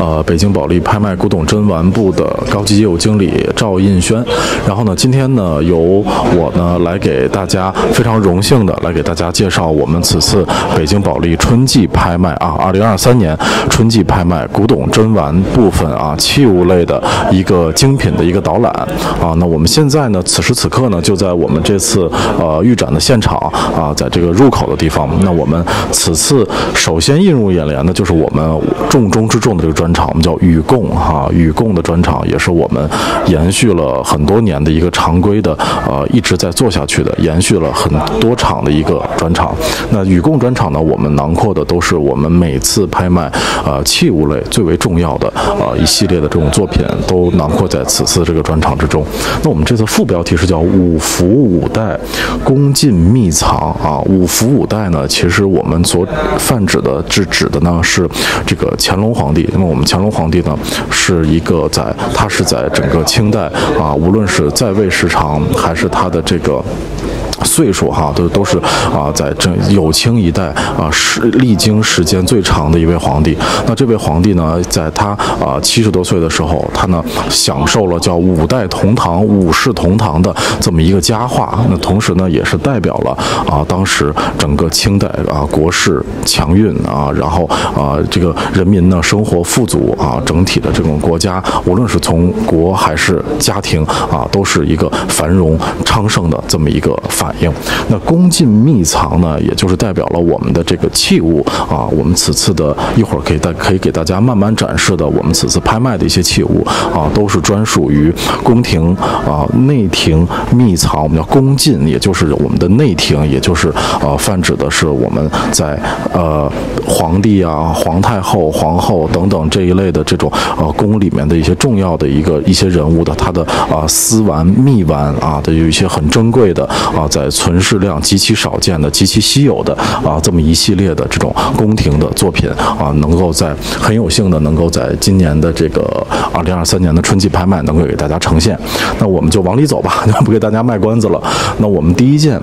呃，北京保利拍卖古董珍玩部的高级业务经理赵印轩。然后呢，今天呢，由我呢来给大家非常荣幸的来给大家介绍我们此次北京保利春季拍卖啊，二零二三年春季拍卖古董珍玩部分啊，器物类的一个精品的一个导览啊。那我们现在呢，此时此刻呢，就在我们这次呃预展的现场啊，在这个入口的地方。那我们此次首先映入眼帘的就是我们重中之重的这个专场，我们叫“与共”哈，“与共”的专场也是我们延续了很多年的一个常规的，呃，一直在做下去的，延续了很多场的一个专场。那“与共”专场呢，我们囊括的都是我们每次拍卖呃器物类最为重要的呃一系列的这种作品，都囊括在此次这个专场之中。那我们这次副标题是叫“五福五代恭进秘藏”啊，“五福五代”呢，其实我们所泛指的、是指的呢是这个乾隆皇帝。那么我们乾隆皇帝呢，是一个在他是在整个清代啊，无论是在位时长还是他的这个。岁数哈都都是啊，在这有清一代啊，是历经时间最长的一位皇帝。那这位皇帝呢，在他啊七十多岁的时候，他呢享受了叫五代同堂、五世同堂的这么一个佳话。那同时呢，也是代表了啊当时整个清代啊国势强运啊，然后啊这个人民呢生活富足啊，整体的这种国家，无论是从国还是家庭啊，都是一个繁荣昌盛的这么一个繁。反应，那宫禁秘藏呢，也就是代表了我们的这个器物啊。我们此次的一会儿可以带可以给大家慢慢展示的，我们此次拍卖的一些器物啊，都是专属于宫廷啊内廷秘藏。我们叫宫禁，也就是我们的内廷，也就是呃泛指的是我们在呃皇帝啊、皇太后、皇后等等这一类的这种呃宫里面的一些重要的一个一些人物的他的啊私玩秘玩啊的有一些很珍贵的啊在。在存世量极其少见的、极其稀有的啊，这么一系列的这种宫廷的作品啊，能够在很有幸的能够在今年的这个二零二三年的春季拍卖能够给大家呈现。那我们就往里走吧，就不给大家卖关子了。那我们第一件。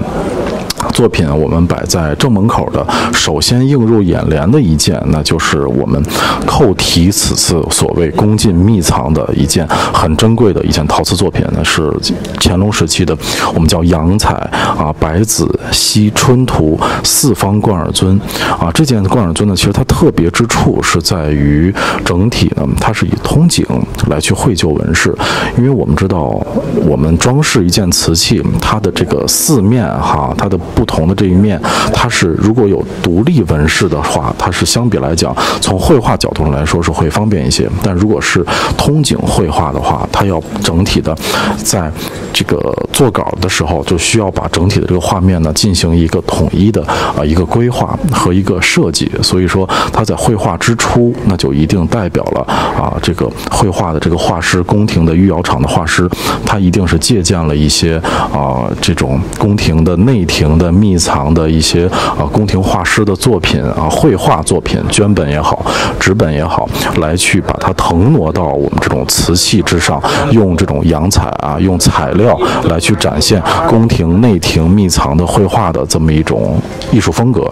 作品我们摆在正门口的，首先映入眼帘的一件，那就是我们扣题此次所谓宫禁秘藏的一件很珍贵的一件陶瓷作品，那是乾隆时期的，我们叫洋彩啊白子西春图四方贯耳尊啊。这件贯耳尊呢，其实它特别之处是在于整体呢，它是以通景来去绘就纹饰，因为我们知道，我们装饰一件瓷器，它的这个四面哈，它的不同的这一面，它是如果有独立纹饰的话，它是相比来讲，从绘画角度上来说是会方便一些。但如果是通景绘画的话，它要整体的在这个做稿的时候，就需要把整体的这个画面呢进行一个统一的啊一个规划和一个设计。所以说，它在绘画之初，那就一定代表了啊这个绘画的这个画师，宫廷的御窑厂的画师，他一定是借鉴了一些啊这种宫廷的内廷的。秘藏的一些啊宫廷画师的作品啊绘画作品绢本也好纸本也好，来去把它腾挪到我们这种瓷器之上，用这种洋彩啊用材料来去展现宫廷内廷秘藏的绘画的这么一种艺术风格。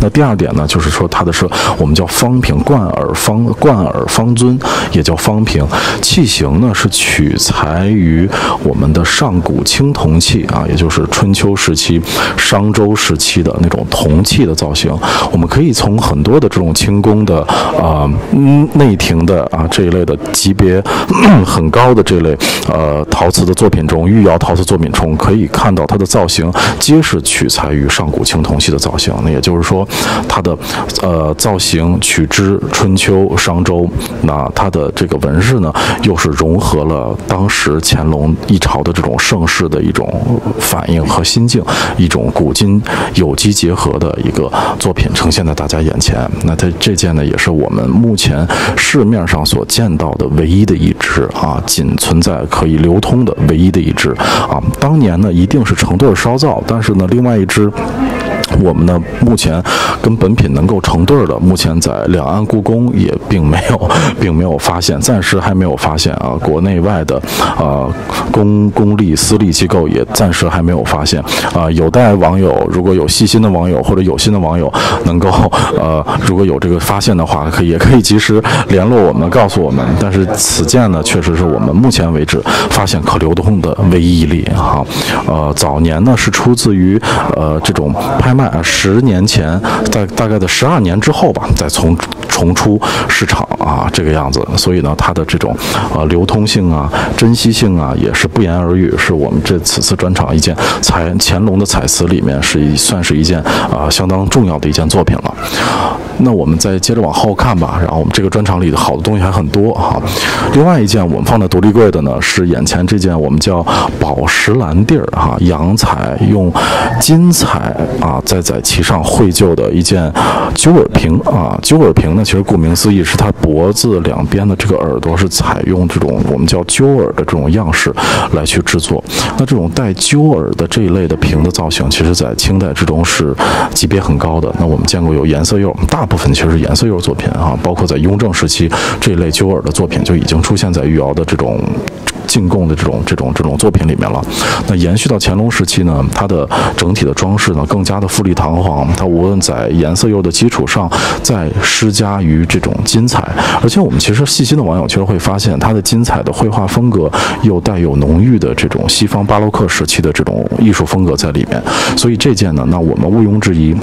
那第二点呢，就是说它的是我们叫方瓶贯耳方贯耳方尊，也叫方瓶。器型呢是取材于我们的上古青铜器啊，也就是春秋时期、商周时期的那种铜器的造型。我们可以从很多的这种清宫的啊内廷的啊这一类的级别很高的这类呃陶瓷的作品中，御窑陶瓷作品中可以看到它的造型皆是取材于上古青铜器的造型。那也就是说。它的呃造型取之春秋商周，那它的这个纹饰呢，又是融合了当时乾隆一朝的这种盛世的一种反应和心境，一种古今有机结合的一个作品呈现在大家眼前。那它这件呢，也是我们目前市面上所见到的唯一的一只啊，仅存在可以流通的唯一的一只啊。当年呢，一定是成对烧造，但是呢，另外一只。我们呢，目前跟本品能够成对儿的，目前在两岸故宫也并没有，并没有发现，暂时还没有发现啊。国内外的啊公公立、私立机构也暂时还没有发现啊。有待网友如果有细心的网友或者有心的网友能够呃，如果有这个发现的话，可以也可以及时联络我们，告诉我们。但是此件呢，确实是我们目前为止发现可流通的唯一一例哈。呃，早年呢是出自于呃这种拍卖。啊，十年前，在大概的十二年之后吧，再重重出市场啊，这个样子。所以呢，它的这种呃流通性啊、珍惜性啊，也是不言而喻，是我们这此次专场一件彩乾隆的彩瓷里面是一算是一件啊相当重要的一件作品了。那我们再接着往后看吧。然后我们这个专场里的好的东西还很多哈。另外一件我们放在独立柜的呢，是眼前这件我们叫宝石蓝地儿哈，洋彩用金彩啊在。在其上绘就的一件鸠耳瓶啊，鸠耳瓶呢，其实顾名思义是它脖子两边的这个耳朵是采用这种我们叫鸠耳的这种样式来去制作。那这种带鸠耳的这一类的瓶的造型，其实在清代之中是级别很高的。那我们见过有颜色釉，大部分其实是颜色釉作品啊，包括在雍正时期这一类鸠耳的作品就已经出现在御窑的这种。进贡的这种这种这种作品里面了，那延续到乾隆时期呢，它的整体的装饰呢更加的富丽堂皇。它无论在颜色釉的基础上，再施加于这种金彩，而且我们其实细心的网友其实会发现，它的金彩的绘画风格又带有浓郁的这种西方巴洛克时期的这种艺术风格在里面。所以这件呢，那我们毋庸置疑。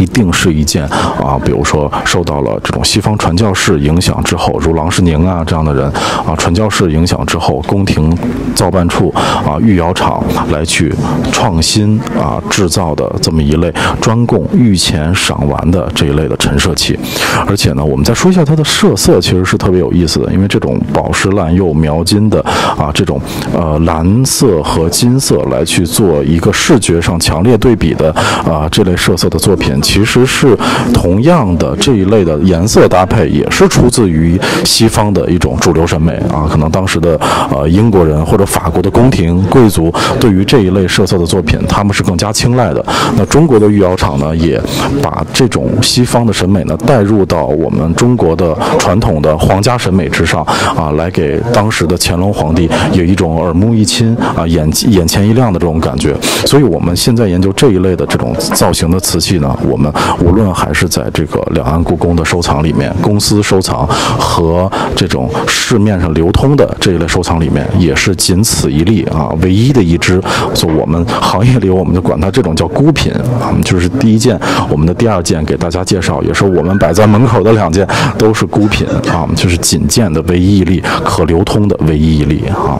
一定是一件啊，比如说受到了这种西方传教士影响之后，如郎世宁啊这样的人啊，传教士影响之后，宫廷造办处啊，御窑厂来去创新啊制造的这么一类专供御前赏玩的这一类的陈设器。而且呢，我们再说一下它的设色，其实是特别有意思的，因为这种宝石蓝釉描金的啊，这种呃蓝色和金色来去做一个视觉上强烈对比的啊这类设色的作品。其实是同样的这一类的颜色搭配，也是出自于西方的一种主流审美啊。可能当时的呃英国人或者法国的宫廷贵族对于这一类设色的作品，他们是更加青睐的。那中国的御窑厂呢，也把这种西方的审美呢带入到我们中国的传统的皇家审美之上啊，来给当时的乾隆皇帝有一种耳目一新啊、眼眼前一亮的这种感觉。所以我们现在研究这一类的这种造型的瓷器呢。我们无论还是在这个两岸故宫的收藏里面，公司收藏和这种市面上流通的这一类收藏里面，也是仅此一例啊，唯一的一只。就我们行业里，我们就管它这种叫孤品啊，就是第一件，我们的第二件给大家介绍，也是我们摆在门口的两件，都是孤品啊，就是仅见的唯一一例，可流通的唯一一例啊。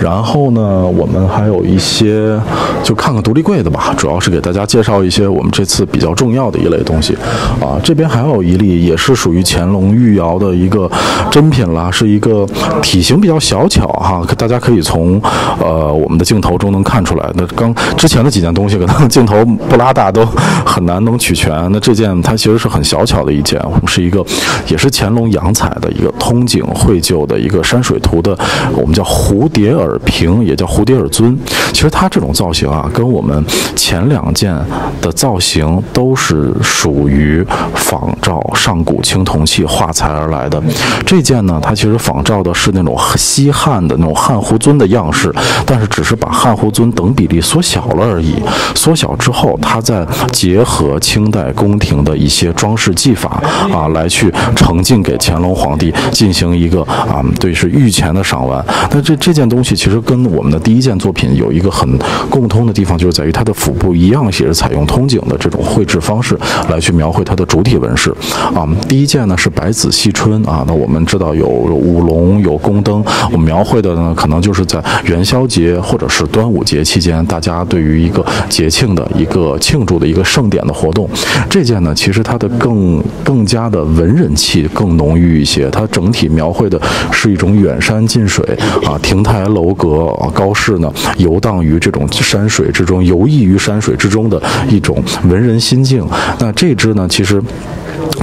然后呢，我们还有一些，就看看独立柜的吧，主要是给大家介绍一些我们这次比较重要的一类东西。啊，这边还有一例，也是属于乾隆御窑的一个珍品啦，是一个体型比较小巧哈，大家可以从呃我们的镜头中能看出来。那刚之前的几件东西可能镜头不拉大都很难能取全。那这件它其实是很小巧的一件，是一个也是乾隆洋彩的一个通景绘就的一个山水图的，我们叫蝴蝶耳。耳瓶也叫蝴蝶耳尊，其实它这种造型啊，跟我们前两件的造型都是属于仿照上古青铜器画材而来的。这件呢，它其实仿照的是那种西汉的那种汉壶尊的样式，但是只是把汉壶尊等比例缩小了而已。缩小之后，它再结合清代宫廷的一些装饰技法啊，来去呈进给乾隆皇帝进行一个啊，对，是御前的赏玩。那这这件东西。其实跟我们的第一件作品有一个很共通的地方，就是在于它的腹部一样也是采用通景的这种绘制方式来去描绘它的主体纹饰。啊，第一件呢是白子戏春啊，那我们知道有舞龙有宫灯，我们描绘的呢可能就是在元宵节或者是端午节期间，大家对于一个节庆的一个庆祝的一个盛典的活动。这件呢，其实它的更更加的文人气更浓郁一些，它整体描绘的是一种远山近水啊，亭台楼。楼阁，高士呢，游荡于这种山水之中，游弋于山水之中的一种文人心境。那这支呢，其实。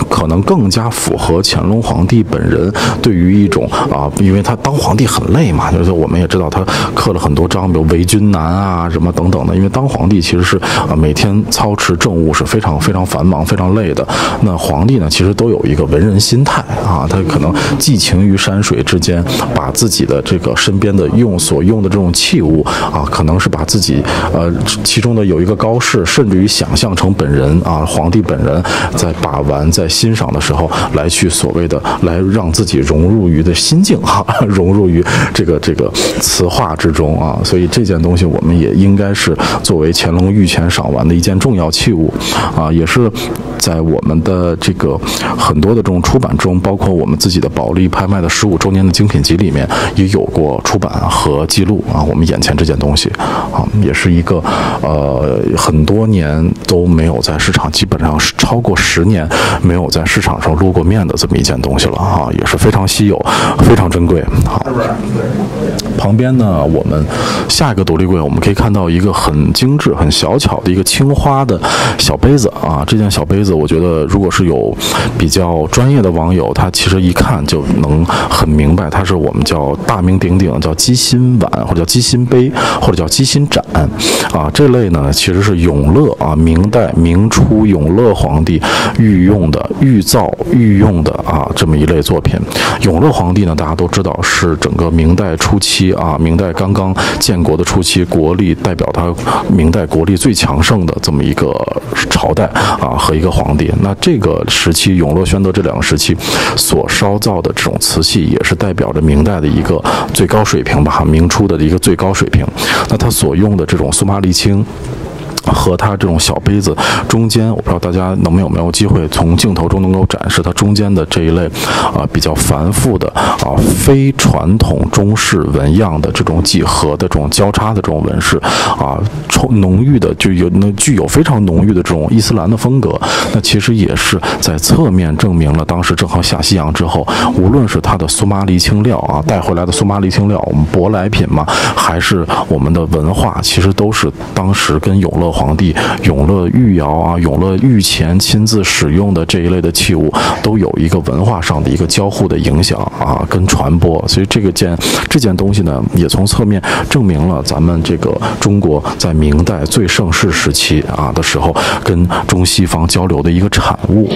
可能更加符合乾隆皇帝本人对于一种啊，因为他当皇帝很累嘛，就是我们也知道他刻了很多章，比如为君难啊什么等等的，因为当皇帝其实是啊每天操持政务是非常非常繁忙、非常累的。那皇帝呢，其实都有一个文人心态啊，他可能寄情于山水之间，把自己的这个身边的用所用的这种器物啊，可能是把自己呃其中的有一个高士，甚至于想象成本人啊，皇帝本人在把玩、在欣赏的时候，来去所谓的来让自己融入于的心境哈，融入于这个这个词画之中啊，所以这件东西我们也应该是作为乾隆御前赏玩的一件重要器物啊，也是在我们的这个很多的这种出版中，包括我们自己的保利拍卖的十五周年的精品集里面也有过出版和记录啊。我们眼前这件东西啊，也是一个呃很多年都没有在市场，基本上是超过十年没有在市场上露过面的这么一件东西了哈，也是非常稀有、非常珍贵。好，旁边呢，我们下一个独立柜，我们可以看到一个很精致、很小巧的一个青花的小杯子啊。这件小杯子，我觉得如果是有比较专业的网友，他其实一看就能很明白，它是我们叫大名鼎鼎叫鸡心碗，或者叫鸡心杯，或者叫鸡心盏啊。这类呢，其实是永乐啊，明代明初永乐皇帝御用的、御造御用的啊这么一类作品。永乐皇帝呢，大家都知道是整个明代初期啊，明代刚刚建国的初期，国力代表他明代国力最强盛的这么一个朝代啊和一个皇帝。那这个时期，永乐、宣德这两个时期所烧造的这种瓷器，也是代表着明代的一个最高水平吧，明初的一个最高水平。那他所用的这种苏麻离青。和它这种小杯子中间，我不知道大家能没有没有机会从镜头中能够展示它中间的这一类啊比较繁复的啊非传统中式纹样的这种几何的这种交叉的这种纹饰啊，充浓郁的就有那具有非常浓郁的这种伊斯兰的风格。那其实也是在侧面证明了当时正好下西洋之后，无论是它的苏麻离青料啊带回来的苏麻离青料，我们舶来品嘛，还是我们的文化，其实都是当时跟永乐。皇帝永乐御窑啊，永乐御前亲自使用的这一类的器物，都有一个文化上的一个交互的影响啊，跟传播。所以这个件这件东西呢，也从侧面证明了咱们这个中国在明代最盛世时期啊的时候，跟中西方交流的一个产物。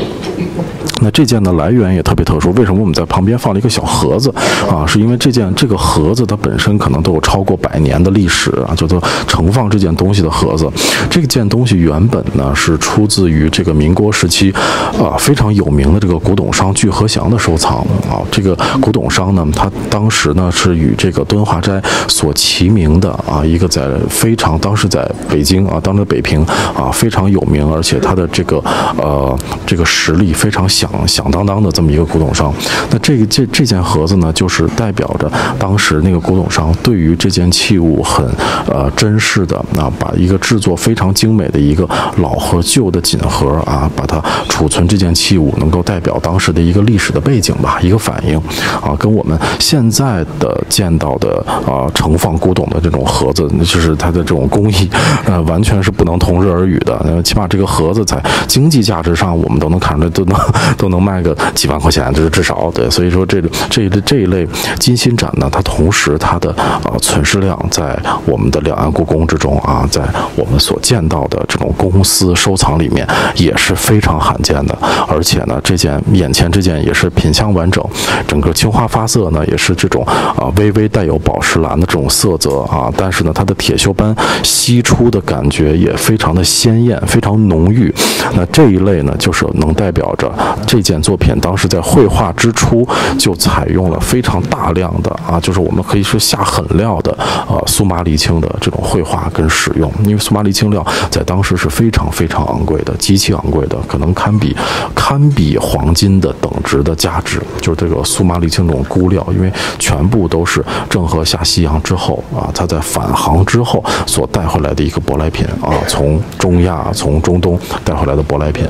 那这件的来源也特别特殊，为什么我们在旁边放了一个小盒子啊？是因为这件这个盒子它本身可能都有超过百年的历史啊，叫做盛放这件东西的盒子。这件东西原本呢是出自于这个民国时期啊非常有名的这个古董商聚和祥的收藏啊。这个古董商呢，他当时呢是与这个敦华斋所齐名的啊，一个在非常当时在北京啊，当时北平啊非常有名，而且他的这个呃这个实力非常响。响当当的这么一个古董商，那这个这这件盒子呢，就是代表着当时那个古董商对于这件器物很呃珍视的啊，把一个制作非常精美的一个老和旧的锦盒啊，把它储存这件器物，能够代表当时的一个历史的背景吧，一个反应啊，跟我们现在的见到的啊盛放古董的这种盒子，就是它的这种工艺，呃，完全是不能同日而语的。呃，起码这个盒子在经济价值上，我们都能看出来，都能。都能卖个几万块钱，就是至少对。所以说，这这这一类金心盏呢，它同时它的呃存世量在我们的两岸故宫之中啊，在我们所见到的这种公司收藏里面也是非常罕见的。而且呢，这件眼前这件也是品相完整，整个青花发色呢也是这种啊微微带有宝石蓝的这种色泽啊，但是呢，它的铁锈斑析出的感觉也非常的鲜艳，非常浓郁。那这一类呢，就是能代表着。这件作品当时在绘画之初就采用了非常大量的啊，就是我们可以说下狠料的呃苏麻离青的这种绘画跟使用，因为苏麻离青料在当时是非常非常昂贵的，极其昂贵的，可能堪比堪比黄金的等值的价值。就是这个苏麻离青这种钴料，因为全部都是郑和下西洋之后啊，他在返航之后所带回来的一个舶来品啊，从中亚从中东带回来的舶来品。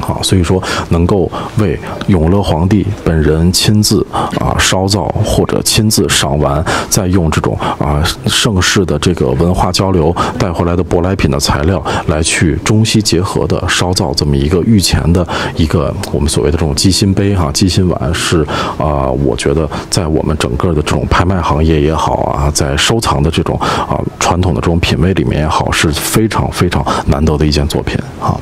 啊，所以说能够为永乐皇帝本人亲自啊烧造或者亲自赏玩，再用这种啊盛世的这个文化交流带回来的舶来品的材料来去中西结合的烧造这么一个御前的一个我们所谓的这种鸡心杯哈鸡心碗是啊，我觉得在我们整个的这种拍卖行业也好啊，在收藏的这种啊传统的这种品味里面也好，是非常非常难得的一件作品哈，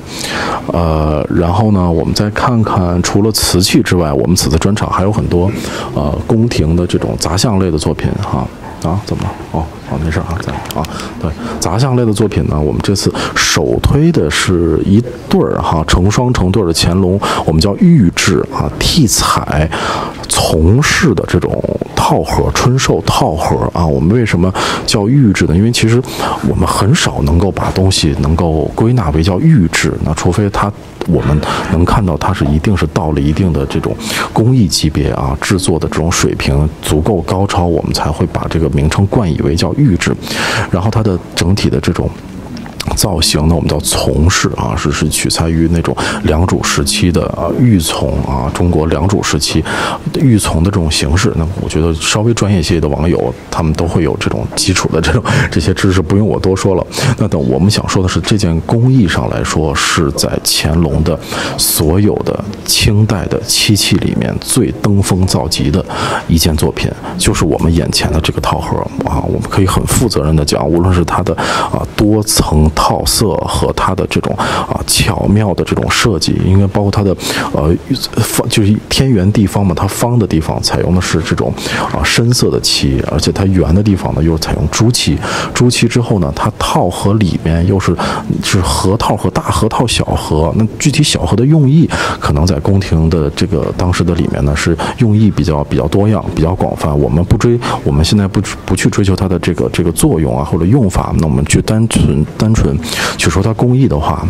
呃。然后呢，我们再看看，除了瓷器之外，我们此次专场还有很多，呃，宫廷的这种杂项类的作品哈。啊，怎么了？哦，没事啊，在啊。对，杂项类的作品呢，我们这次首推的是一对儿哈，成双成对的乾隆，我们叫玉制啊，替彩，从事的这种套盒春寿套盒啊。我们为什么叫玉制呢？因为其实我们很少能够把东西能够归纳为叫玉制，那除非它。我们能看到它是一定是到了一定的这种工艺级别啊，制作的这种水平足够高超，我们才会把这个名称冠以为叫玉预制，然后它的整体的这种。造型呢，我们叫从式啊，是是取材于那种良渚时期的啊玉琮啊，中国良渚时期玉琮的这种形式。那我觉得稍微专业些的网友，他们都会有这种基础的这种这些知识，不用我多说了。那等我们想说的是，这件工艺上来说，是在乾隆的所有的清代的漆器里面最登峰造极的一件作品，就是我们眼前的这个套盒啊。我们可以很负责任的讲，无论是它的啊多层。套色和它的这种啊巧妙的这种设计，因为包括它的呃方就是天圆地方嘛，它方的地方采用的是这种啊深色的漆，而且它圆的地方呢又采用朱漆。朱漆之后呢，它套盒里面又是是盒套和大盒套、小盒。那具体小盒的用意，可能在宫廷的这个当时的里面呢，是用意比较比较多样、比较广泛。我们不追，我们现在不不去追求它的这个这个作用啊或者用法，那我们去单纯单纯。去说它工艺的话。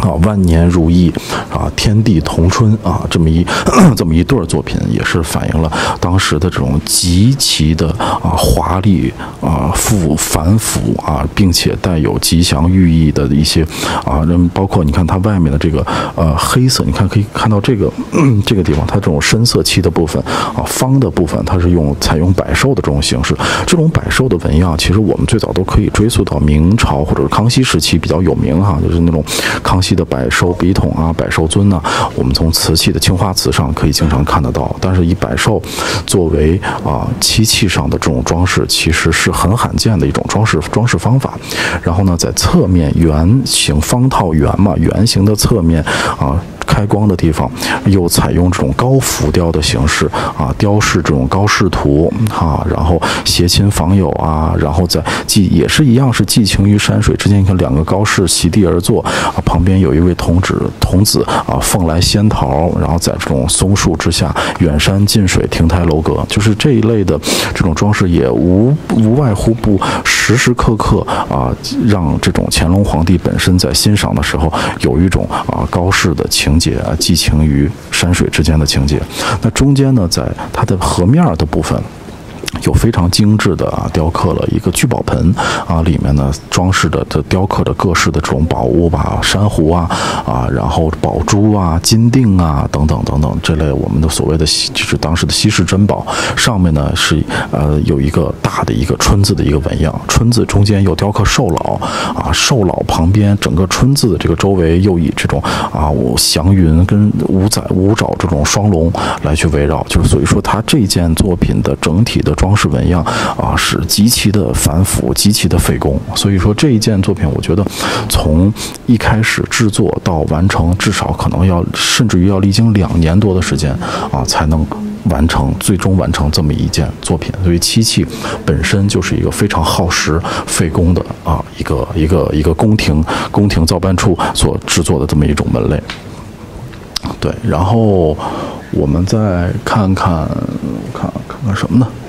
啊，万年如意啊，天地同春啊，这么一 这么一对儿作品，也是反映了当时的这种极其的啊华丽啊复繁复啊，并且带有吉祥寓意的一些啊，人包括你看它外面的这个呃黑色，你看可以看到这个 这个地方，它这种深色漆的部分啊，方的部分，它是用采用百寿的这种形式，这种百寿的纹样，其实我们最早都可以追溯到明朝或者是康熙时期比较有名哈，就是那种康。器的百寿笔筒啊，百寿尊呢，我们从瓷器的青花瓷上可以经常看得到。但是以百寿作为啊漆器上的这种装饰，其实是很罕见的一种装饰装饰方法。然后呢，在侧面圆形方套圆嘛，圆形的侧面啊。开光的地方，又采用这种高浮雕的形式啊，雕饰这种高视图啊，然后携亲访友啊，然后在寄也是一样是寄情于山水之间。你看两个高士席地而坐啊，旁边有一位童子童子啊，奉来仙桃，然后在这种松树之下，远山近水，亭台楼阁，就是这一类的这种装饰，也无无外乎不时时刻刻啊，让这种乾隆皇帝本身在欣赏的时候有一种啊高士的情。情节啊，寄情于山水之间的情节。那中间呢，在它的河面的部分。有非常精致的啊，雕刻了一个聚宝盆啊，里面呢装饰的这雕刻的各式的这种宝物吧，珊瑚啊啊，然后宝珠啊、金锭啊等等等等这类我们的所谓的就是当时的稀世珍宝。上面呢是呃有一个大的一个春字的一个纹样，春字中间又雕刻寿老啊，寿老旁边整个春字的这个周围又以这种啊祥云跟五仔五爪这种双龙来去围绕，就是所以说它这件作品的整体的。装饰纹样啊，是极其的繁复，极其的费工。所以说这一件作品，我觉得从一开始制作到完成，至少可能要甚至于要历经两年多的时间啊，才能完成，最终完成这么一件作品。所以漆器本身就是一个非常耗时费工的啊，一个一个一个宫廷宫廷造办处所制作的这么一种门类。对，然后我们再看看看看看什么呢？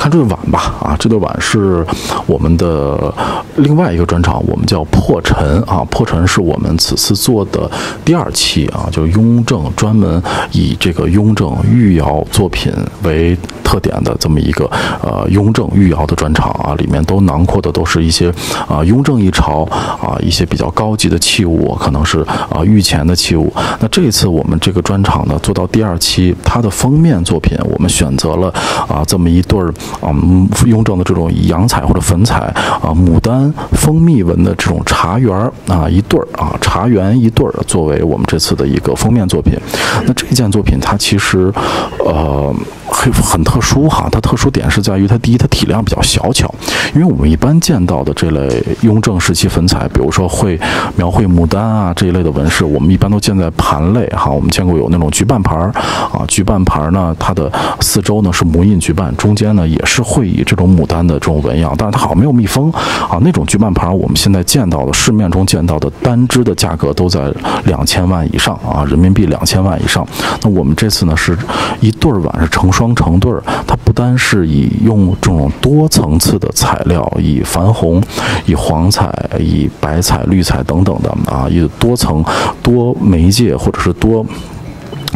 看这对碗吧，啊，这对碗是我们的另外一个专场，我们叫破陈啊，破陈是我们此次做的第二期啊，就是雍正专门以这个雍正御窑作品为特点的这么一个呃雍正御窑的专场啊，里面都囊括的都是一些啊雍正一朝啊一些比较高级的器物，可能是啊御前的器物。那这一次我们这个专场呢，做到第二期，它的封面作品我们选择了啊这么一对儿啊雍正的这种洋彩或者粉彩啊牡丹蜂蜜纹的这种茶园儿啊一对儿啊茶园一对儿作为我们这次的一个封面作品。那这件作品它其实呃。很很特殊哈，它特殊点是在于它第一，它体量比较小巧，因为我们一般见到的这类雍正时期粉彩，比如说会描绘牡丹啊这一类的纹饰，我们一般都见在盘类哈，我们见过有那种菊瓣盘儿啊，菊瓣盘儿呢，它的四周呢是模印菊瓣，中间呢也是会以这种牡丹的这种纹样，但是它好像没有密封啊，那种菊瓣盘儿我们现在见到的市面中见到的单只的价格都在两千万以上啊，人民币两千万以上。那我们这次呢是一对儿碗是成双。成对儿，它不单是以用这种多层次的材料，以矾红、以黄彩、以白彩、绿彩等等的啊，以多层、多媒介或者是多。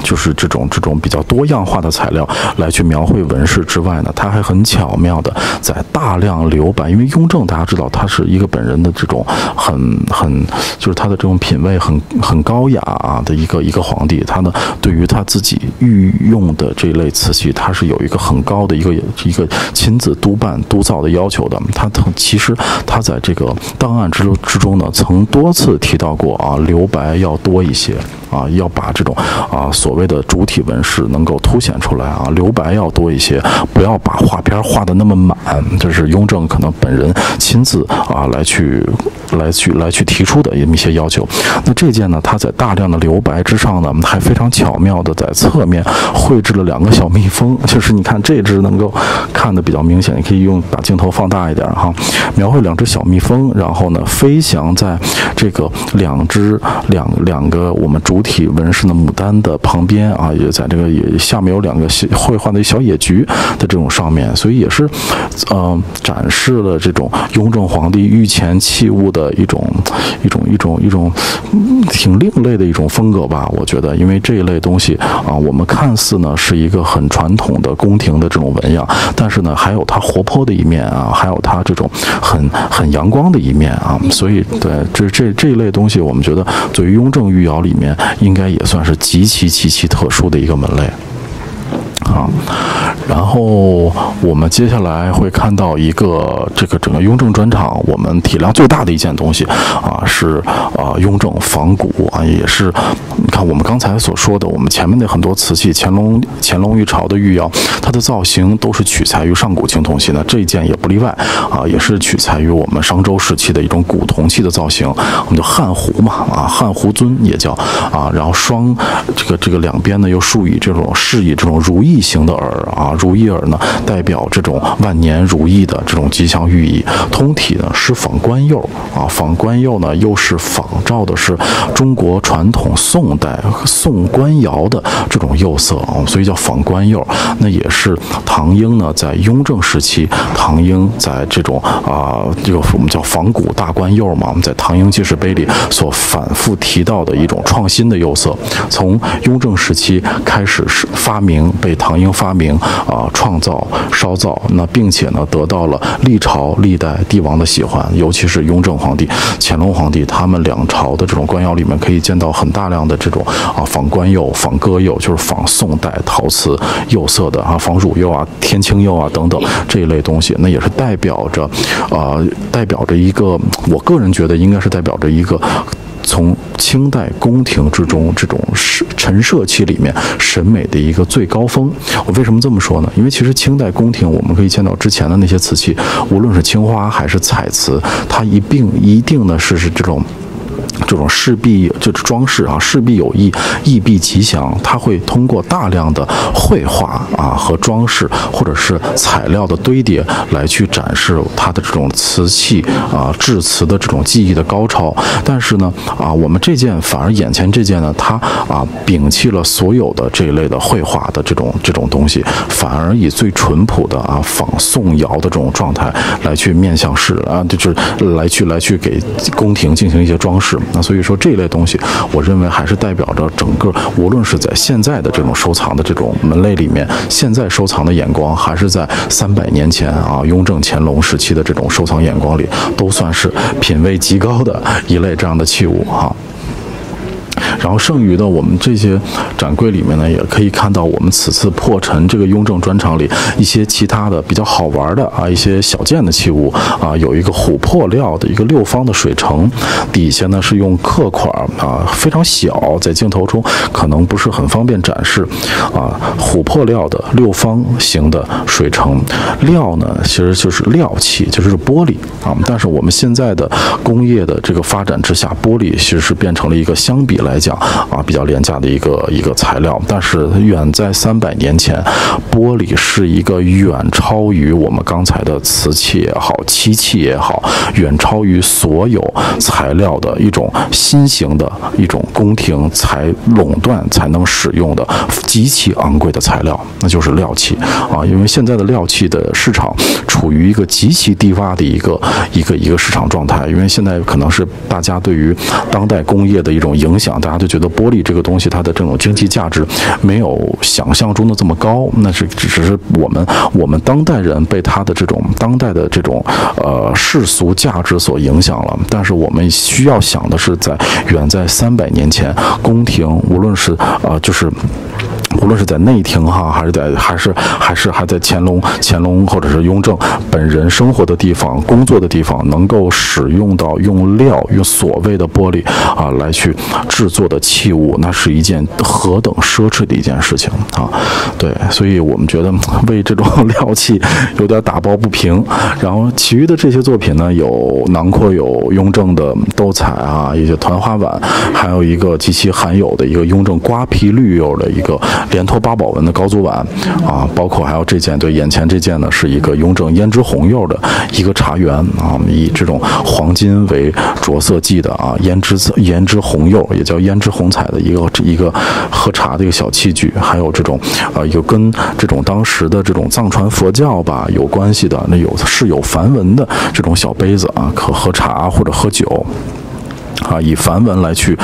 就是这种这种比较多样化的材料来去描绘纹饰之外呢，它还很巧妙的在大量留白，因为雍正大家知道他是一个本人的这种很很就是他的这种品味很很高雅啊的一个一个皇帝，他呢对于他自己御用的这类瓷器，他是有一个很高的一个一个亲自督办督造的要求的。他其实他在这个档案之之中呢，曾多次提到过啊，留白要多一些啊，要把这种啊。所谓的主体纹饰能够凸显出来啊，留白要多一些，不要把画片画的那么满。这是雍正可能本人亲自啊来去来去来去提出的一些要求。那这件呢，它在大量的留白之上呢，还非常巧妙的在侧面绘制了两个小蜜蜂。就是你看这只能够看的比较明显，你可以用把镜头放大一点哈，描绘两只小蜜蜂，然后呢飞翔在这个两只两两个我们主体纹饰的牡丹的旁。边啊，也在这个也下面有两个小绘画的小野菊的这种上面，所以也是，呃，展示了这种雍正皇帝御前器物的一种一种一种一种挺另类的一种风格吧。我觉得，因为这一类东西啊，我们看似呢是一个很传统的宫廷的这种纹样，但是呢，还有它活泼的一面啊，还有它这种很很阳光的一面啊。所以，对这这这一类东西，我们觉得，作为雍正御窑里面，应该也算是极其。极其特殊的一个门类。啊，然后我们接下来会看到一个这个整个雍正专场，我们体量最大的一件东西啊，是啊雍正仿古啊，也是你看我们刚才所说的，我们前面的很多瓷器，乾隆乾隆御朝的御窑，它的造型都是取材于上古青铜器的，这一件也不例外啊，也是取材于我们商周时期的一种古铜器的造型，我们叫汉壶嘛啊，汉壶尊也叫啊，然后双这个这个两边呢又竖以这种饰以这种如意。异形的耳啊，如意耳呢，代表这种万年如意的这种吉祥寓意。通体呢是仿官釉啊，仿官釉呢又是仿照的是中国传统宋代宋官窑的这种釉色啊，所以叫仿官釉。那也是唐英呢在雍正时期，唐英在这种啊这个我们叫仿古大官釉嘛，我们在《唐英记事碑》里所反复提到的一种创新的釉色，从雍正时期开始是发明被。唐英发明啊，创造烧造，那并且呢，得到了历朝历代帝王的喜欢，尤其是雍正皇帝、乾隆皇帝，他们两朝的这种官窑里面可以见到很大量的这种啊仿官釉、仿鸽釉，就是仿宋代陶瓷釉色的啊，仿汝釉啊、天青釉啊等等这一类东西，那也是代表着啊，代表着一个，我个人觉得应该是代表着一个。从清代宫廷之中这种陈设器里面审美的一个最高峰，我为什么这么说呢？因为其实清代宫廷我们可以见到之前的那些瓷器，无论是青花还是彩瓷，它一并一定呢是是这种。这种势必就是装饰啊，势必有意，意必吉祥。它会通过大量的绘画啊和装饰，或者是材料的堆叠，来去展示它的这种瓷器啊制瓷的这种技艺的高超。但是呢，啊，我们这件反而眼前这件呢，它啊摒弃了所有的这一类的绘画的这种这种东西，反而以最淳朴的啊仿宋窑的这种状态来去面向世啊，就是来去来去给宫廷进行一些装饰。那所以说这一类东西，我认为还是代表着整个，无论是在现在的这种收藏的这种门类里面，现在收藏的眼光，还是在三百年前啊雍正乾隆时期的这种收藏眼光里，都算是品位极高的一类这样的器物哈。然后剩余的我们这些展柜里面呢，也可以看到我们此次破陈这个雍正专场里一些其他的比较好玩的啊一些小件的器物啊，有一个琥珀料的一个六方的水城，底下呢是用刻款啊非常小，在镜头中可能不是很方便展示啊琥珀料的六方形的水城料呢其实就是料器，就是玻璃啊，但是我们现在的工业的这个发展之下，玻璃其实是变成了一个相比来。讲啊，比较廉价的一个一个材料，但是远在三百年前，玻璃是一个远超于我们刚才的瓷器也好、漆器也好，远超于所有材料的一种新型的一种宫廷才垄断才能使用的极其昂贵的材料，那就是料器啊。因为现在的料器的市场处于一个极其低洼的一个一个一个市场状态，因为现在可能是大家对于当代工业的一种影响，大家就觉得玻璃这个东西，它的这种经济价值没有想象中的这么高。那是只是我们我们当代人被它的这种当代的这种呃世俗价值所影响了。但是我们需要想的是，在远在三百年前，宫廷无论是呃就是。无论是在内廷哈，还是在还是还是还在乾隆乾隆或者是雍正本人生活的地方、工作的的地方，能够使用到用料用所谓的玻璃啊来去制作的器物，那是一件何等奢侈的一件事情啊！对，所以我们觉得为这种料器有点打抱不平。然后其余的这些作品呢，有囊括有雍正的斗彩啊，一些团花碗，还有一个极其罕有的一个雍正瓜皮绿釉的一个。连托八宝纹的高足碗啊，包括还有这件，对，眼前这件呢是一个雍正胭脂红釉的一个茶园啊，以这种黄金为着色剂的啊，胭脂胭脂红釉也叫胭脂红彩的一个一个喝茶的一个小器具，还有这种啊，有跟这种当时的这种藏传佛教吧有关系的，那有是有梵文的这种小杯子啊，可喝茶或者喝酒。啊，以梵文来去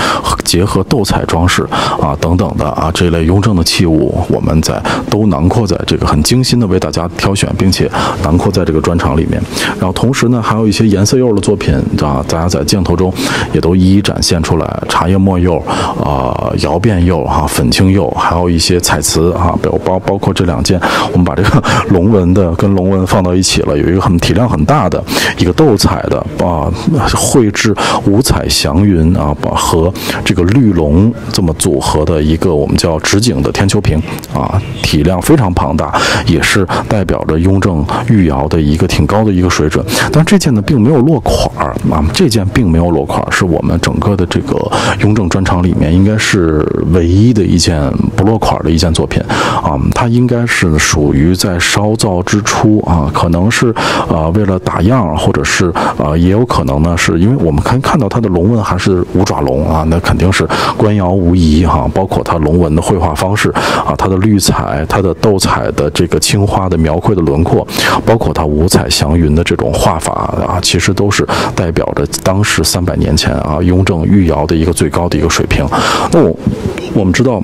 结合斗彩装饰啊，等等的啊，这类雍正的器物，我们在都囊括在这个很精心的为大家挑选，并且囊括在这个专场里面。然后同时呢，还有一些颜色釉的作品啊，大家在镜头中也都一一展现出来。茶叶墨釉啊，窑变釉哈，粉青釉，还有一些彩瓷啊，包包包括这两件，我们把这个 龙纹的跟龙纹放到一起了，有一个很体量很大的一个斗彩的啊，绘制五彩祥。祥云啊，和这个绿龙这么组合的一个我们叫直景的天球瓶啊，体量非常庞大，也是代表着雍正御窑的一个挺高的一个水准。但这件呢，并没有落款儿啊，这件并没有落款儿，是我们整个的这个雍正专场里面应该是唯一的一件不落款的一件作品啊。它应该是属于在烧造之初啊，可能是呃为了打样，或者是呃也有可能呢，是因为我们可以看到它的龙纹。还是五爪龙啊，那肯定是官窑无疑哈。包括它龙纹的绘画方式啊，它的绿彩、它的斗彩的这个青花的描绘的轮廓，包括它五彩祥云的这种画法啊，其实都是代表着当时三百年前啊雍正御窑的一个最高的一个水平。那我我们知道。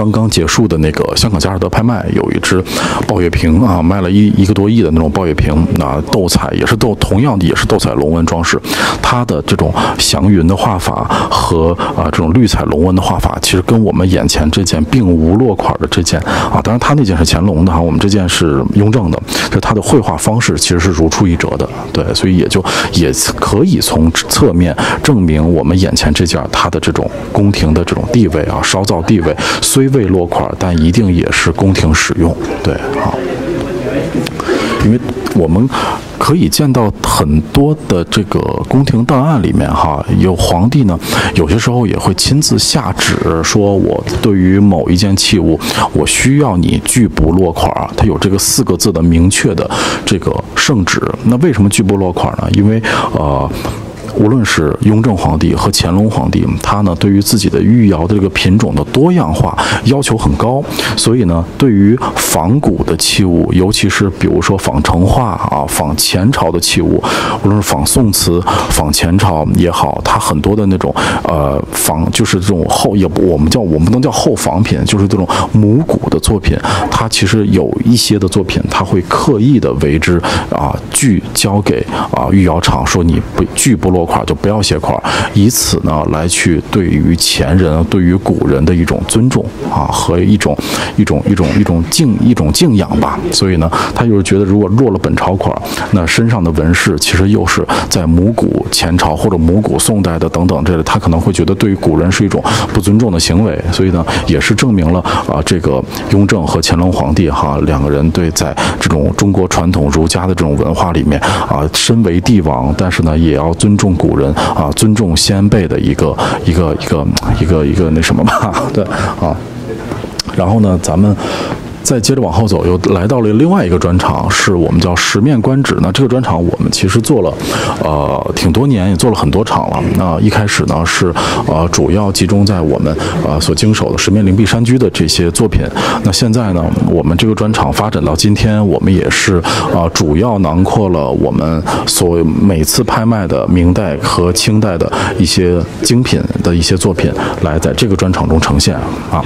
刚刚结束的那个香港佳士得拍卖，有一只抱月瓶啊，卖了一一个多亿的那种抱月瓶，那斗彩也是斗，同样的也是斗彩龙纹装饰，它的这种祥云的画法和啊这种绿彩龙纹的画法，其实跟我们眼前这件并无落款的这件啊，当然它那件是乾隆的哈，我们这件是雍正的，就它的绘画方式其实是如出一辙的，对，所以也就也可以从侧面证明我们眼前这件它的这种宫廷的这种地位啊，烧造地位。虽未落款，但一定也是宫廷使用。对，好，因为我们可以见到很多的这个宫廷档案里面哈，有皇帝呢，有些时候也会亲自下旨说，我对于某一件器物，我需要你拒不落款儿，它有这个四个字的明确的这个圣旨。那为什么拒不落款呢？因为呃。无论是雍正皇帝和乾隆皇帝，他呢对于自己的御窑的这个品种的多样化要求很高，所以呢，对于仿古的器物，尤其是比如说仿成化啊、仿前朝的器物，无论是仿宋瓷、仿前朝也好，它很多的那种呃仿，就是这种后也不我们叫我们不能叫后仿品，就是这种母古的作品，它其实有一些的作品，它会刻意的为之啊拒交给啊御窑厂，说你不拒不落。款就不要写款，以此呢来去对于前人、对于古人的一种尊重啊和一种一种一种一种敬一种敬仰吧。所以呢，他就是觉得如果落了本朝款，那身上的纹饰其实又是在母古前朝或者母古宋代的等等这类，他可能会觉得对于古人是一种不尊重的行为。所以呢，也是证明了啊，这个雍正和乾隆皇帝哈两个人对在这种中国传统儒家的这种文化里面啊，身为帝王，但是呢也要尊重。古人啊，尊重先辈的一个一个一个一个一个那什么吧，对啊，然后呢，咱们。再接着往后走，又来到了另外一个专场，是我们叫十面观止。那这个专场我们其实做了，呃，挺多年，也做了很多场了。那一开始呢是，呃，主要集中在我们呃所经手的十面灵璧山居的这些作品。那现在呢，我们这个专场发展到今天，我们也是啊，主要囊括了我们所每次拍卖的明代和清代的一些精品的一些作品，来在这个专场中呈现啊。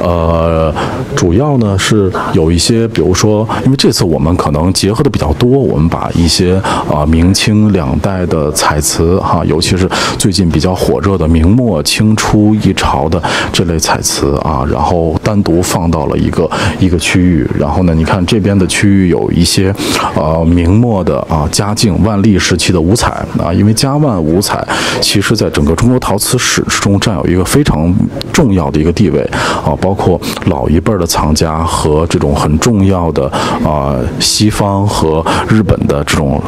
呃，主要呢。是是有一些，比如说，因为这次我们可能结合的比较多，我们把一些啊明清两代的彩瓷哈，尤其是最近比较火热的明末清初一朝的这类彩瓷啊，然后单独放到了一个一个区域。然后呢，你看这边的区域有一些呃明末的啊嘉靖万历时期的五彩啊，因为嘉万五彩其实在整个中国陶瓷史之中占有一个非常重要的一个地位啊，包括老一辈的藏家。和和这种很重要的啊，西方和日本的这种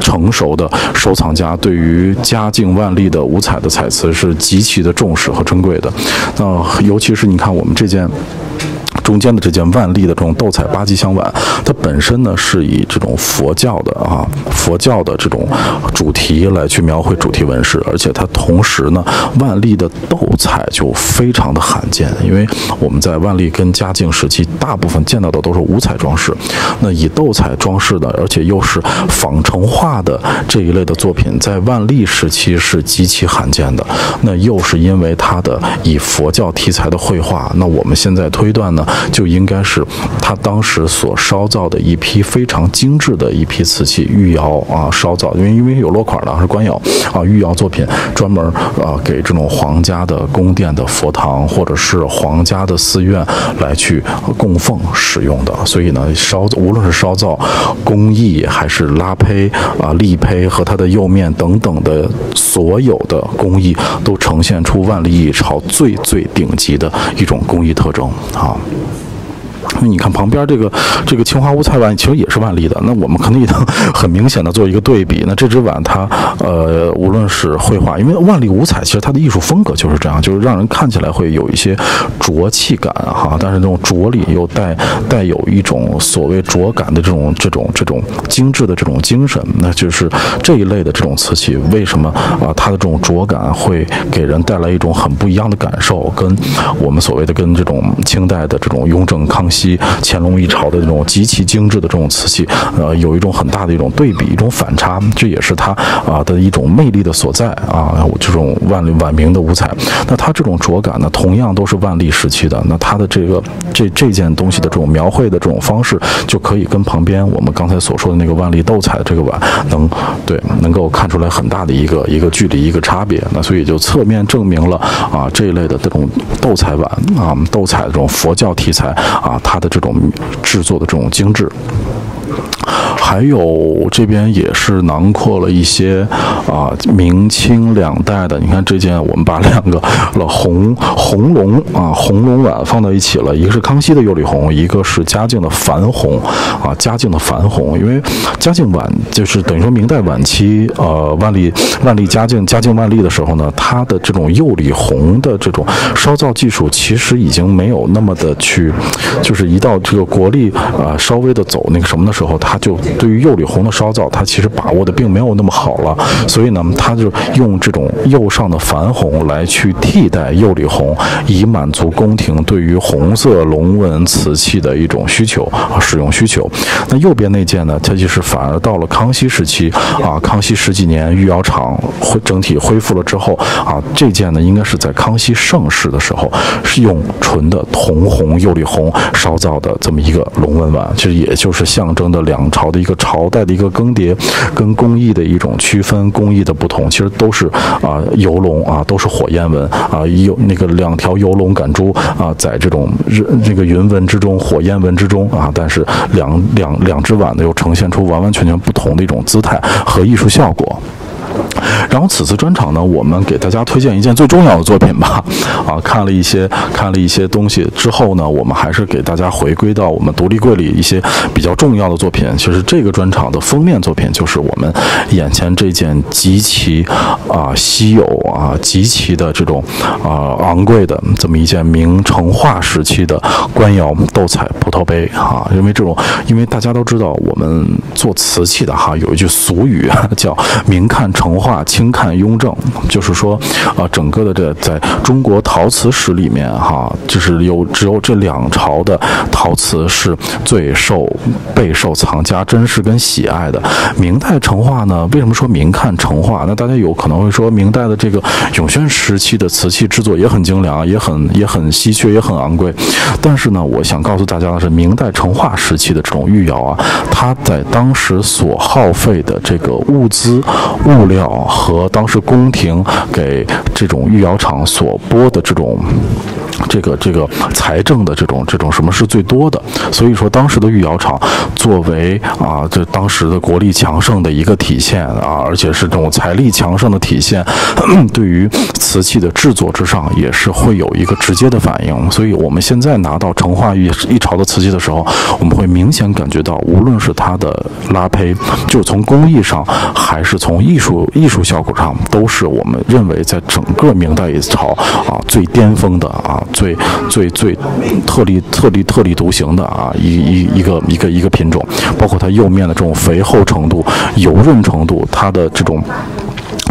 成熟的收藏家，对于嘉靖万历的五彩的彩瓷是极其的重视和珍贵的。那尤其是你看我们这件。中间的这件万历的这种斗彩八吉祥碗，它本身呢是以这种佛教的啊佛教的这种主题来去描绘主题纹饰，而且它同时呢，万历的斗彩就非常的罕见，因为我们在万历跟嘉靖时期大部分见到的都是五彩装饰，那以斗彩装饰的，而且又是仿成画的这一类的作品，在万历时期是极其罕见的。那又是因为它的以佛教题材的绘画，那我们现在推断呢？就应该是他当时所烧造的一批非常精致的一批瓷器玉窑啊烧造，因为因为有落款的是官窑啊玉窑作品，专门啊给这种皇家的宫殿的佛堂或者是皇家的寺院来去供奉使用的，所以呢烧无论是烧造工艺还是拉胚啊立胚和它的釉面等等的所有的工艺，都呈现出万历朝最最顶级的一种工艺特征啊。那你看旁边这个这个青花五彩碗，其实也是万历的。那我们可能也能 很明显的做一个对比。那这只碗它呃，无论是绘画，因为万历五彩其实它的艺术风格就是这样，就是让人看起来会有一些浊气感哈，但是那种浊里又带带有一种所谓浊感的这种这种这种精致的这种精神。那就是这一类的这种瓷器，为什么啊它的这种浊感会给人带来一种很不一样的感受？跟我们所谓的跟这种清代的这种雍正、康熙。西乾隆一朝的这种极其精致的这种瓷器，呃，有一种很大的一种对比，一种反差，这也是它啊的一种魅力的所在啊。这种万历晚明的五彩，那它这种拙感呢，同样都是万历时期的。那它的这个这这件东西的这种描绘的这种方式，就可以跟旁边我们刚才所说的那个万历斗彩的这个碗，能对能够看出来很大的一个一个距离一个差别。那所以就侧面证明了啊这一类的这种斗彩碗啊斗彩这种佛教题材啊。它的这种制作的这种精致。还有这边也是囊括了一些啊明清两代的。你看这件，我们把两个了红红龙啊红龙碗放到一起了，一个是康熙的釉里红，一个是嘉靖的矾红啊嘉靖的矾红。因为嘉靖晚就是等于说明代晚期，呃万历万历嘉靖嘉靖万历的时候呢，它的这种釉里红的这种烧造技术其实已经没有那么的去，就是一到这个国力啊稍微的走那个什么的时候，它就对于釉里红的烧造，它其实把握的并没有那么好了。所以呢，它就用这种釉上的矾红来去替代釉里红，以满足宫廷对于红色龙纹瓷器的一种需求和使用需求。那右边那件呢，它就是反而到了康熙时期啊，康熙十几年御窑厂恢整体恢复了之后啊，这件呢应该是在康熙盛世的时候是用纯的铜红釉里红烧造的这么一个龙纹碗，其实也就是象征的两朝的一个朝代的一个更迭，跟工艺的一种区分，工艺的不同，其实都是啊游龙啊，都是火焰纹啊，有那个两条游龙赶珠啊，在这种日这个云纹之中，火焰纹之中啊，但是两两两只碗呢又呈现出完完全全不同的一种姿态和艺术效果。然后此次专场呢，我们给大家推荐一件最重要的作品吧。啊，看了一些看了一些东西之后呢，我们还是给大家回归到我们独立柜里一些比较重要的作品。其实这个专场的封面作品就是我们眼前这件极其啊稀有啊极其的这种啊昂贵的这么一件明成化时期的官窑斗彩葡萄杯啊。因为这种，因为大家都知道，我们做瓷器的哈有一句俗语叫“明看成化”。轻看雍正，就是说，啊，整个的这在中国陶瓷史里面，哈，就是有只有这两朝的陶瓷是最受备受藏家珍视跟喜爱的。明代成化呢，为什么说明看成化？那大家有可能会说，明代的这个永宣时期的瓷器制作也很精良，也很也很稀缺，也很昂贵。但是呢，我想告诉大家的是，明代成化时期的这种御窑啊，它在当时所耗费的这个物资物料。和当时宫廷给这种御窑厂所拨的这种。这个这个财政的这种这种什么是最多的？所以说当时的御窑厂作为啊，这当时的国力强盛的一个体现啊，而且是这种财力强盛的体现，对于瓷器的制作之上也是会有一个直接的反应。所以我们现在拿到成化一一朝的瓷器的时候，我们会明显感觉到，无论是它的拉胚，就是从工艺上还是从艺术艺术效果上，都是我们认为在整个明代一朝啊最巅峰的啊。最最最特立特立特立独行的啊，一一一个一个一个品种，包括它釉面的这种肥厚程度、油润程度，它的这种。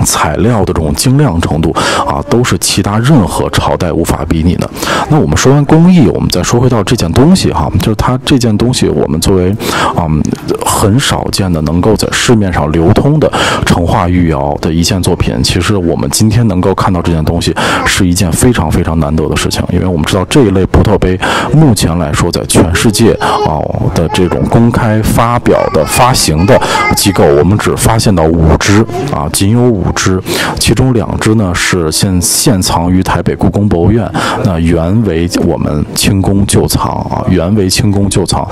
材料的这种精亮程度啊，都是其他任何朝代无法比拟的。那我们说完工艺，我们再说回到这件东西哈，就是它这件东西，我们作为嗯很少见的能够在市面上流通的成化御窑的一件作品，其实我们今天能够看到这件东西是一件非常非常难得的事情，因为我们知道这一类葡萄杯目前来说，在全世界啊的这种公开发表的发行的机构，我们只发现到五只啊，仅有五。五只，其中两只呢是现现藏于台北故宫博物院，那原为我们清宫旧藏啊，原为清宫旧藏，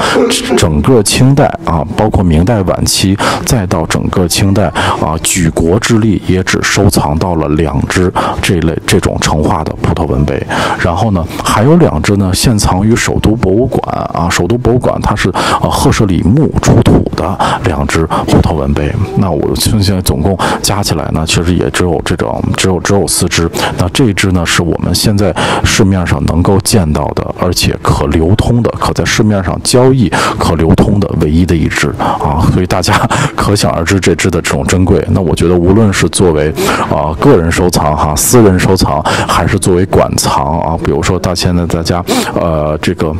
整个清代啊，包括明代晚期，再到整个清代啊，举国之力也只收藏到了两只这类这种成化的葡萄纹杯，然后呢，还有两只呢现藏于首都博物馆啊，首都博物馆它是呃赫舍里木出土的两只葡萄纹杯，那我现在总共加起来呢。其实也只有这种，只有只有四只。那这一只呢，是我们现在市面上能够见到的，而且可流通的，可在市面上交易、可流通的唯一的一只啊。所以大家可想而知这只的这种珍贵。那我觉得，无论是作为啊个人收藏哈、私人收藏，还是作为馆藏啊，比如说大现在大家呃这个。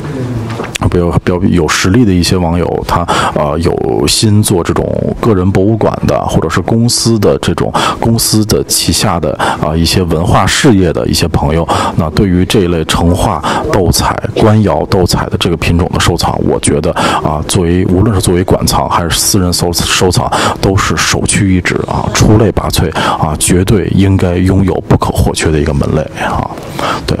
比如，比较有实力的一些网友，他呃有心做这种个人博物馆的，或者是公司的这种公司的旗下的啊一些文化事业的一些朋友，那对于这一类成化斗彩、官窑斗彩的这个品种的收藏，我觉得啊，作为无论是作为馆藏还是私人收收藏，都是首屈一指啊，出类拔萃啊，绝对应该拥有不可或缺的一个门类啊。对，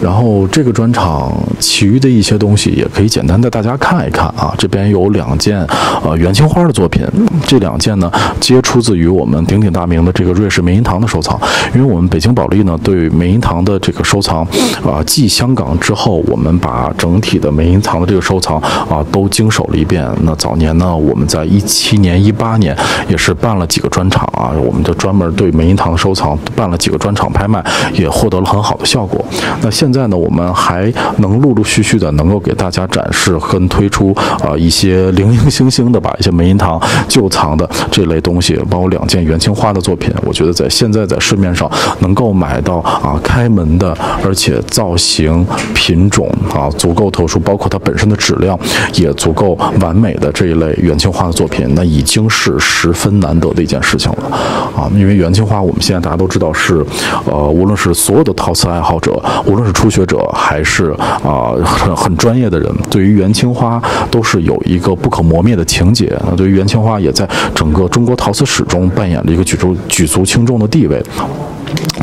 然后这个专场其余的一些东西。也可以简单带大家看一看啊。这边有两件呃元青花的作品，这两件呢皆出自于我们鼎鼎大名的这个瑞士梅银堂的收藏。因为我们北京保利呢对梅银堂的这个收藏啊，继香港之后，我们把整体的梅银堂的这个收藏啊都经手了一遍。那早年呢，我们在一七年、一八年也是办了几个专场啊，我们就专门对梅银堂的收藏办了几个专场拍卖，也获得了很好的效果。那现在呢，我们还能陆陆续续的能够给大大家展示跟推出啊一些零零星星的把一些梅银堂旧藏的这类东西，包括两件元青花的作品。我觉得在现在在市面上能够买到啊开门的，而且造型品种啊足够特殊，包括它本身的质量也足够完美的这一类元青花的作品，那已经是十分难得的一件事情了啊！因为元青花我们现在大家都知道是，呃，无论是所有的陶瓷爱好者，无论是初学者还是啊很很专业的人，对于元青花都是有一个不可磨灭的情节。那对于元青花，也在整个中国陶瓷史中扮演了一个举足举足轻重的地位。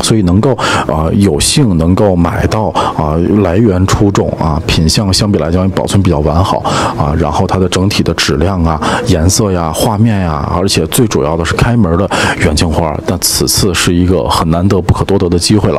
所以能够啊有幸能够买到啊来源出众啊品相相比来讲保存比较完好啊，然后它的整体的质量啊颜色呀画面呀，而且最主要的是开门的元青花，但此次是一个很难得不可多得的机会了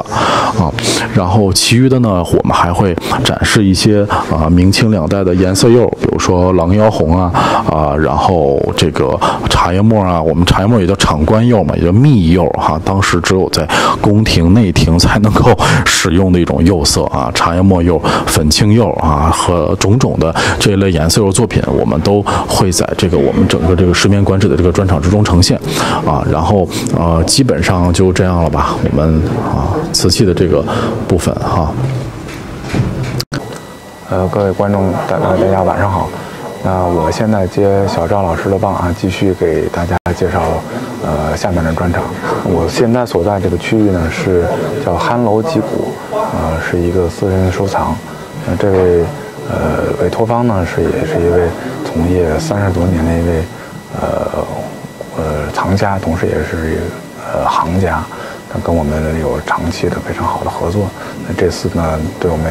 啊。然后其余的呢，我们还会展示一些啊明清两代的颜色釉，比如说狼腰红啊啊，然后这个茶叶末啊，我们茶叶末也叫场官釉嘛，也叫密釉哈，当时只有在宫廷内廷才能够使用的一种釉色啊，茶叶末釉、粉青釉啊，和种种的这一类颜色釉作品，我们都会在这个我们整个这个十面馆址的这个专场之中呈现啊。然后呃，基本上就这样了吧。我们啊，瓷器的这个部分哈。呃，各位观众，大大家晚上好。那我现在接小赵老师的棒啊，继续给大家介绍呃下面的专场。我现在所在这个区域呢是叫憨楼集古，呃，是一个私人收藏。那这位呃委托方呢是也是一位从业三十多年的一位呃呃藏家，同时也是呃行家。他跟我们有长期的非常好的合作。那这次呢对我们。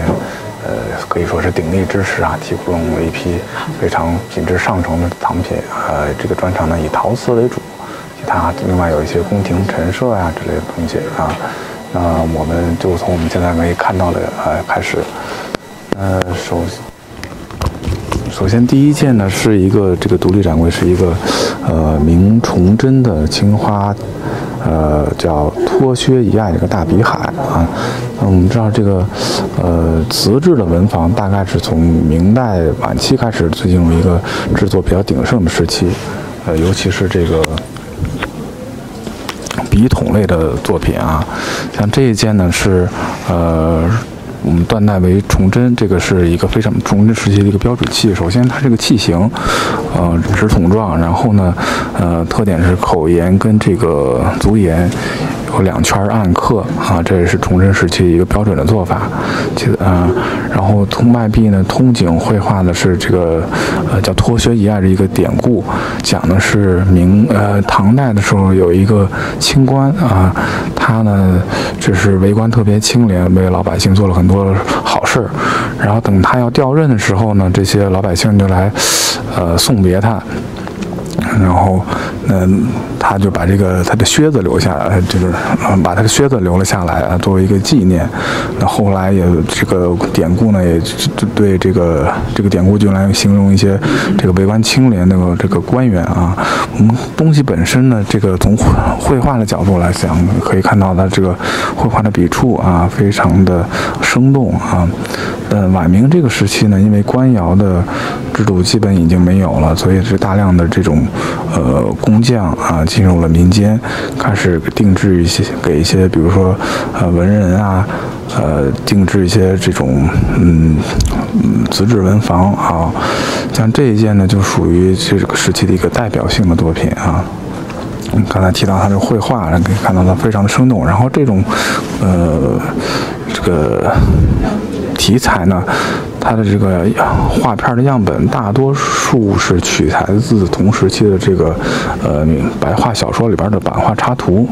呃，可以说是鼎力支持啊，提供了一批非常品质上乘的藏品。呃，这个专场呢以陶瓷为主，其他另外有一些宫廷陈设呀之类的东西啊。那我们就从我们现在可以看到的呃开始。呃，首首先第一件呢是一个这个独立展柜，是一个呃明崇祯的青花。呃，叫脱靴一案这个大比海啊，那我们知道这个呃瓷质的文房大概是从明代晚期开始进入一个制作比较鼎盛的时期，呃，尤其是这个笔筒类的作品啊，像这一件呢是呃。我们断代为崇祯，这个是一个非常崇祯时期的一个标准器。首先，它这个器型，呃，直筒状，然后呢，呃，特点是口沿跟这个足沿。有两圈暗刻啊，这也是崇祯时期一个标准的做法。其次啊，然后通外壁呢，通景绘画的是这个呃叫脱靴一案的一个典故，讲的是明呃唐代的时候有一个清官啊，他呢就是为官特别清廉，为老百姓做了很多好事儿。然后等他要调任的时候呢，这些老百姓就来呃送别他。然后，嗯，他就把这个他的靴子留下来，就是嗯，把他的靴子留了下来啊，作为一个纪念。那后来也这个典故呢，也对这个这个典故就来形容一些这个为官清廉的这个官员啊。我们东西本身呢，这个从绘画的角度来讲，可以看到它这个绘画的笔触啊，非常的生动啊。嗯，晚明这个时期呢，因为官窑的制度基本已经没有了，所以是大量的这种呃工匠啊进入了民间，开始定制一些给一些，比如说呃文人啊，呃定制一些这种嗯瓷质文房啊，像这一件呢，就属于这个时期的一个代表性的作品啊。刚才提到他的绘画，可以看到它非常的生动，然后这种呃这个。题材呢，它的这个画片的样本大多数是取材自同时期的这个呃白话小说里边的版画插图，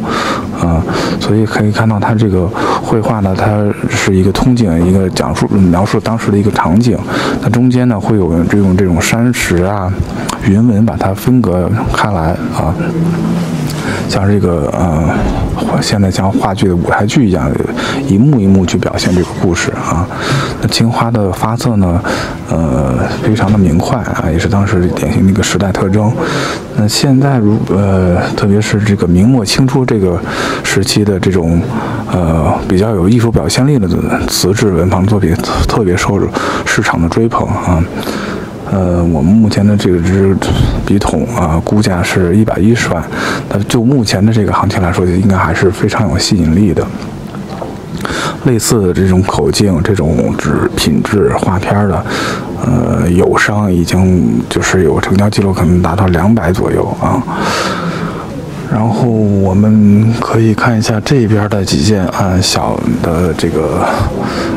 啊，所以可以看到它这个绘画呢，它是一个通景，一个讲述描述当时的一个场景，它中间呢会有这种这种山石啊、云纹把它分隔开来啊。像这个呃，现在像话剧的舞台剧一样，一幕一幕去表现这个故事啊。那青花的发色呢，呃，非常的明快啊，也是当时典型的一个时代特征。那现在如呃，特别是这个明末清初这个时期的这种呃比较有艺术表现力的瓷质文房作品，特别受市场的追捧啊。呃，我们目前的这个支笔筒啊，估价是一百一十万。那就目前的这个行情来说，应该还是非常有吸引力的。类似的这种口径、这种纸品质画片的，呃，友商已经就是有成交记录，可能达到两百左右啊。然后我们可以看一下这边的几件啊小的这个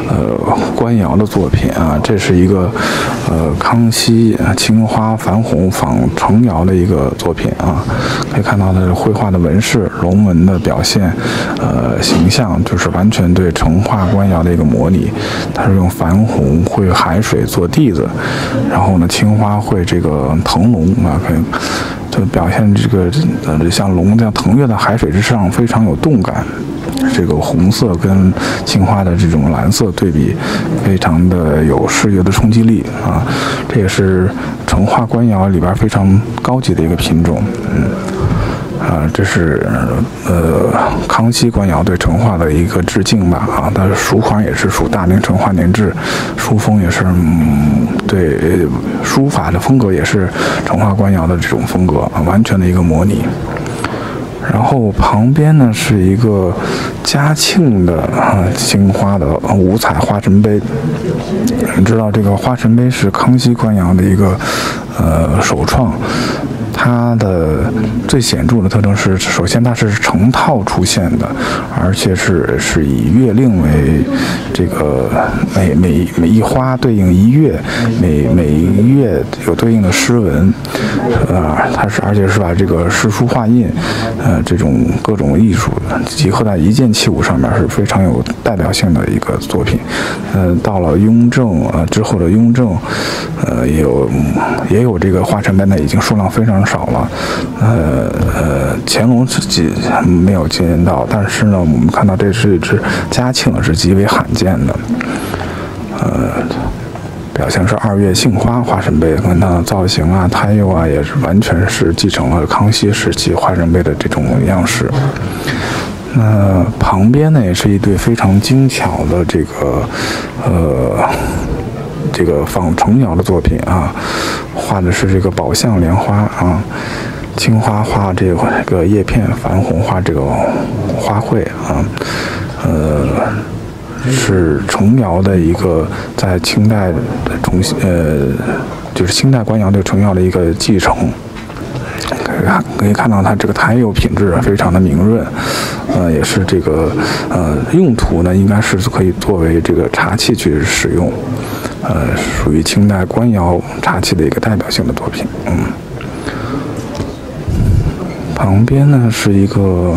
呃官窑的作品啊，这是一个呃康熙青花矾红仿成窑的一个作品啊，可以看到的绘画的纹饰龙纹的表现，呃形象就是完全对成化官窑的一个模拟，它是用矾红绘海水做地子，然后呢青花绘这个腾龙啊可以。就表现这个呃像龙这样腾跃在海水之上，非常有动感。这个红色跟青花的这种蓝色对比，非常的有视觉的冲击力啊。这也是成化官窑里边非常高级的一个品种，嗯。啊，这是呃康熙官窑对成化的一个致敬吧？啊，它的书款也是属大明成化年制，书风也是嗯对书法的风格也是成化官窑的这种风格，完全的一个模拟。然后旁边呢是一个嘉庆的啊青花的五彩花神杯，你知道这个花神杯是康熙官窑的一个呃首创。它的最显著的特征是，首先它是成套出现的，而且是是以月令为这个每每每一花对应一月，每每一月有对应的诗文，啊，它是而且是把这个诗书画印，呃，这种各种艺术集合在一件器物上面，是非常有代表性的一个作品。呃，到了雍正呃之后的雍正，呃，也有也有这个画成本呢，已经数量非常少。少了，呃呃，乾隆自己没有见到，但是呢，我们看到这是一只嘉庆是极为罕见的，呃，表现是二月杏花花神杯，看它的造型啊、胎釉啊，也是完全是继承了康熙时期花神杯的这种样式。那旁边呢，也是一对非常精巧的这个，呃。这个仿成窑的作品啊，画的是这个宝相莲花啊，青花画这个叶片，矾红画这个花卉啊，呃，是成窑的一个在清代重新呃，就是清代官窑对成窑的一个继承。可以看可以看到它这个胎釉品质非常的明润，呃，也是这个呃用途呢，应该是可以作为这个茶器去使用。呃，属于清代官窑茶器的一个代表性的作品。嗯，旁边呢是一个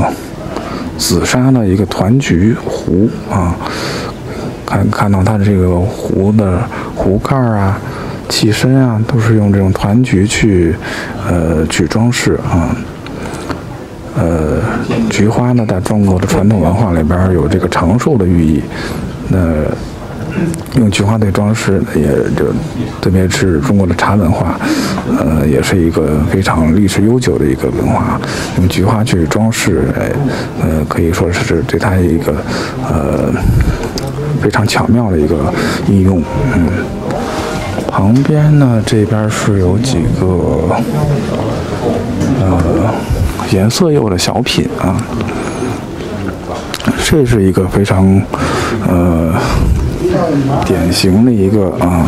紫砂的一个团菊壶啊，看看到它的这个壶的壶盖啊、器身啊，都是用这种团菊去呃去装饰啊。呃，菊花呢，在中国的传统文化里边有这个长寿的寓意。那用菊花对装饰，也就特别是中国的茶文化，呃，也是一个非常历史悠久的一个文化。用菊花去装饰，哎，呃，可以说是对它一个呃非常巧妙的一个应用。嗯，旁边呢，这边是有几个呃颜色釉的小品啊，这是一个非常呃。典型的一个啊，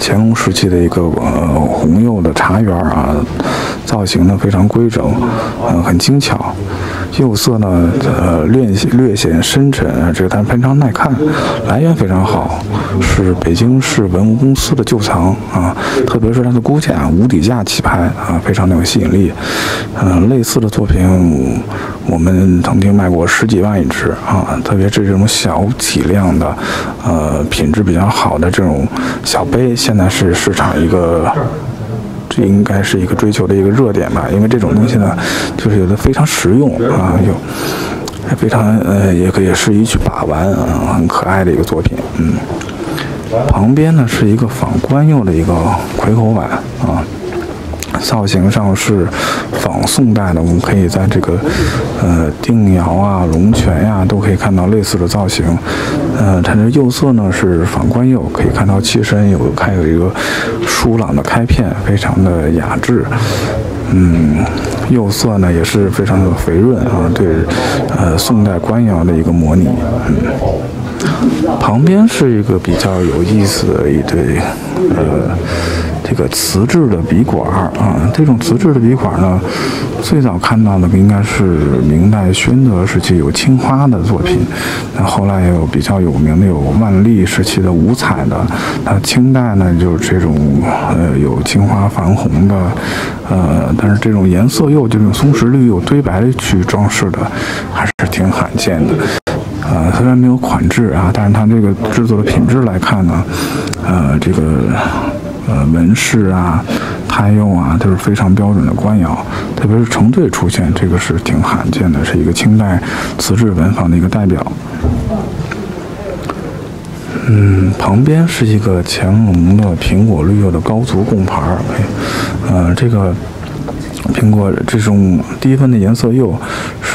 乾隆时期的一个呃红釉的茶园啊，造型呢非常规整，嗯，很精巧。釉色呢，呃，略略显深沉啊，这个但非常耐看，来源非常好，是北京市文物公司的旧藏啊，特别是它的骨架无底架起拍啊，非常的有吸引力。嗯，类似的作品我们曾经卖过十几万一只啊，特别是这种小体量的，呃，品质比较好的这种小杯，现在是市场一个。应该是一个追求的一个热点吧，因为这种东西呢，就是有的非常实用啊，有非常呃，也可以适宜去把玩啊，很可爱的一个作品，嗯。旁边呢是一个仿官釉的一个魁口碗啊。造型上是仿宋代的，我们可以在这个呃定窑啊、龙泉呀都可以看到类似的造型。呃，它的釉色呢是仿官釉，可以看到器身有开有一个疏朗的开片，非常的雅致。嗯，釉色呢也是非常的肥润啊，对，呃，宋代官窑的一个模拟。嗯，旁边是一个比较有意思的一对，呃。这个瓷质的笔管儿啊，这种瓷质的笔管呢，最早看到的应该是明代宣德时期有青花的作品，那后来也有比较有名的有万历时期的五彩的，那清代呢就是这种呃有青花矾红的，呃，但是这种颜色又，这种松石绿又堆白去装饰的，还是挺罕见的。呃，虽然没有款制啊，但是它这个制作的品质来看呢，呃，这个。呃，纹饰啊，胎釉啊，都是非常标准的官窑，特别是成对出现，这个是挺罕见的，是一个清代瓷质文房的一个代表。嗯，旁边是一个乾隆的苹果绿釉的高足贡牌儿，呃，这个。苹果这种低分的颜色釉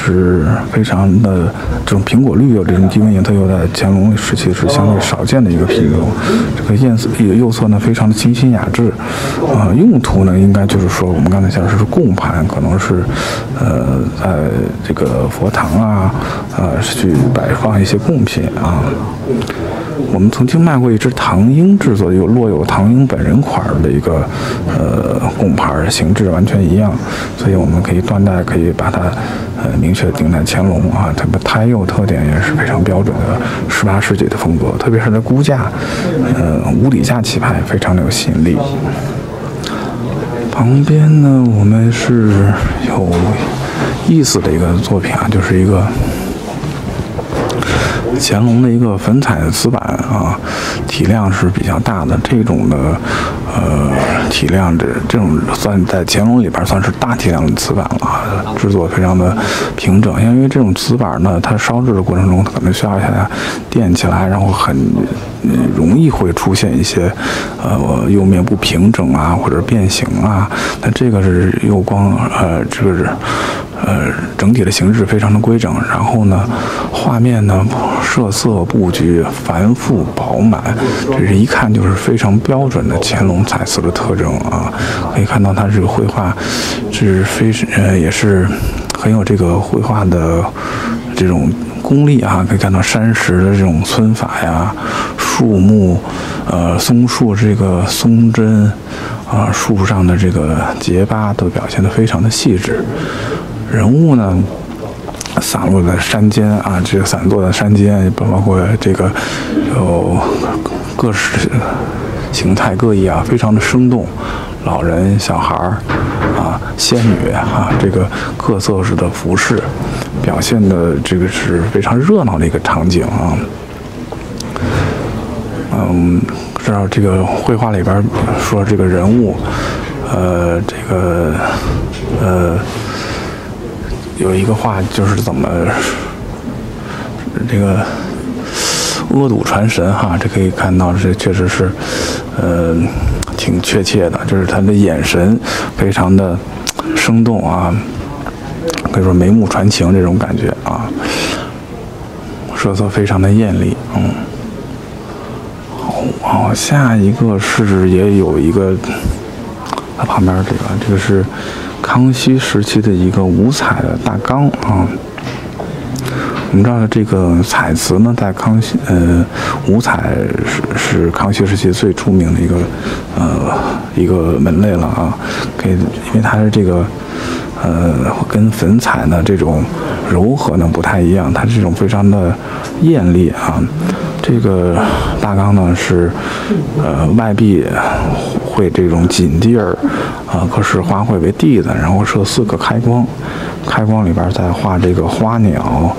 是非常的，这种苹果绿釉这种低温颜色釉在乾隆时期是相对少见的一个品种。这个颜色釉色呢非常的清新雅致，啊，用途呢应该就是说我们刚才讲的是供盘，可能是呃在这个佛堂啊，呃去摆放一些贡品啊。我们曾经卖过一只唐英制作的，有落有唐英本人款的一个呃贡盘，形制完全一样，所以我们可以断代，可以把它呃明确定在乾隆啊。它的胎釉特点也是非常标准的十八世纪的风格，特别是它估价，呃无底架起拍，非常的有吸引力。旁边呢，我们是有意思的一个作品啊，就是一个。乾隆的一个粉彩的瓷板啊，体量是比较大的。这种的呃体量，这这种算在乾隆里边算是大体量的瓷板了，制作非常的平整。因为这种瓷板呢，它烧制的过程中，可能需要它垫起来，然后很容易会出现一些呃釉面不平整啊，或者变形啊。那这个是釉光呃，这个是。呃，整体的形制非常的规整，然后呢，画面呢，设色布局繁复饱满，这是一看就是非常标准的乾隆彩瓷的特征啊。可以看到它这个绘画是非呃也是很有这个绘画的这种功力啊。可以看到山石的这种皴法呀，树木，呃，松树这个松针啊，树上的这个结疤都表现得非常的细致。人物呢，散落在山间啊，这个散落在山间，包括这个有各式形态各异啊，非常的生动。老人、小孩儿啊，仙女啊，这个各色式的服饰，表现的这个是非常热闹的一个场景啊。嗯，知道这个绘画里边说这个人物，呃，这个呃。有一个话就是怎么这个阿堵传神哈，这可以看到这确实是呃挺确切的，就是他的眼神非常的生动啊，可以说眉目传情这种感觉啊，色色非常的艳丽，嗯，好，下一个是也有一个他旁边这个这个是。康熙时期的一个五彩的大缸啊，我们知道这个彩瓷呢，在康熙呃五彩是是康熙时期最出名的一个呃一个门类了啊，可以因为它是这个呃跟粉彩呢这种柔和呢不太一样，它这种非常的艳丽啊。这个大纲呢是，呃，外壁绘这种锦地儿，啊，可是花卉为地的，然后设四个开光，开光里边再画这个花鸟，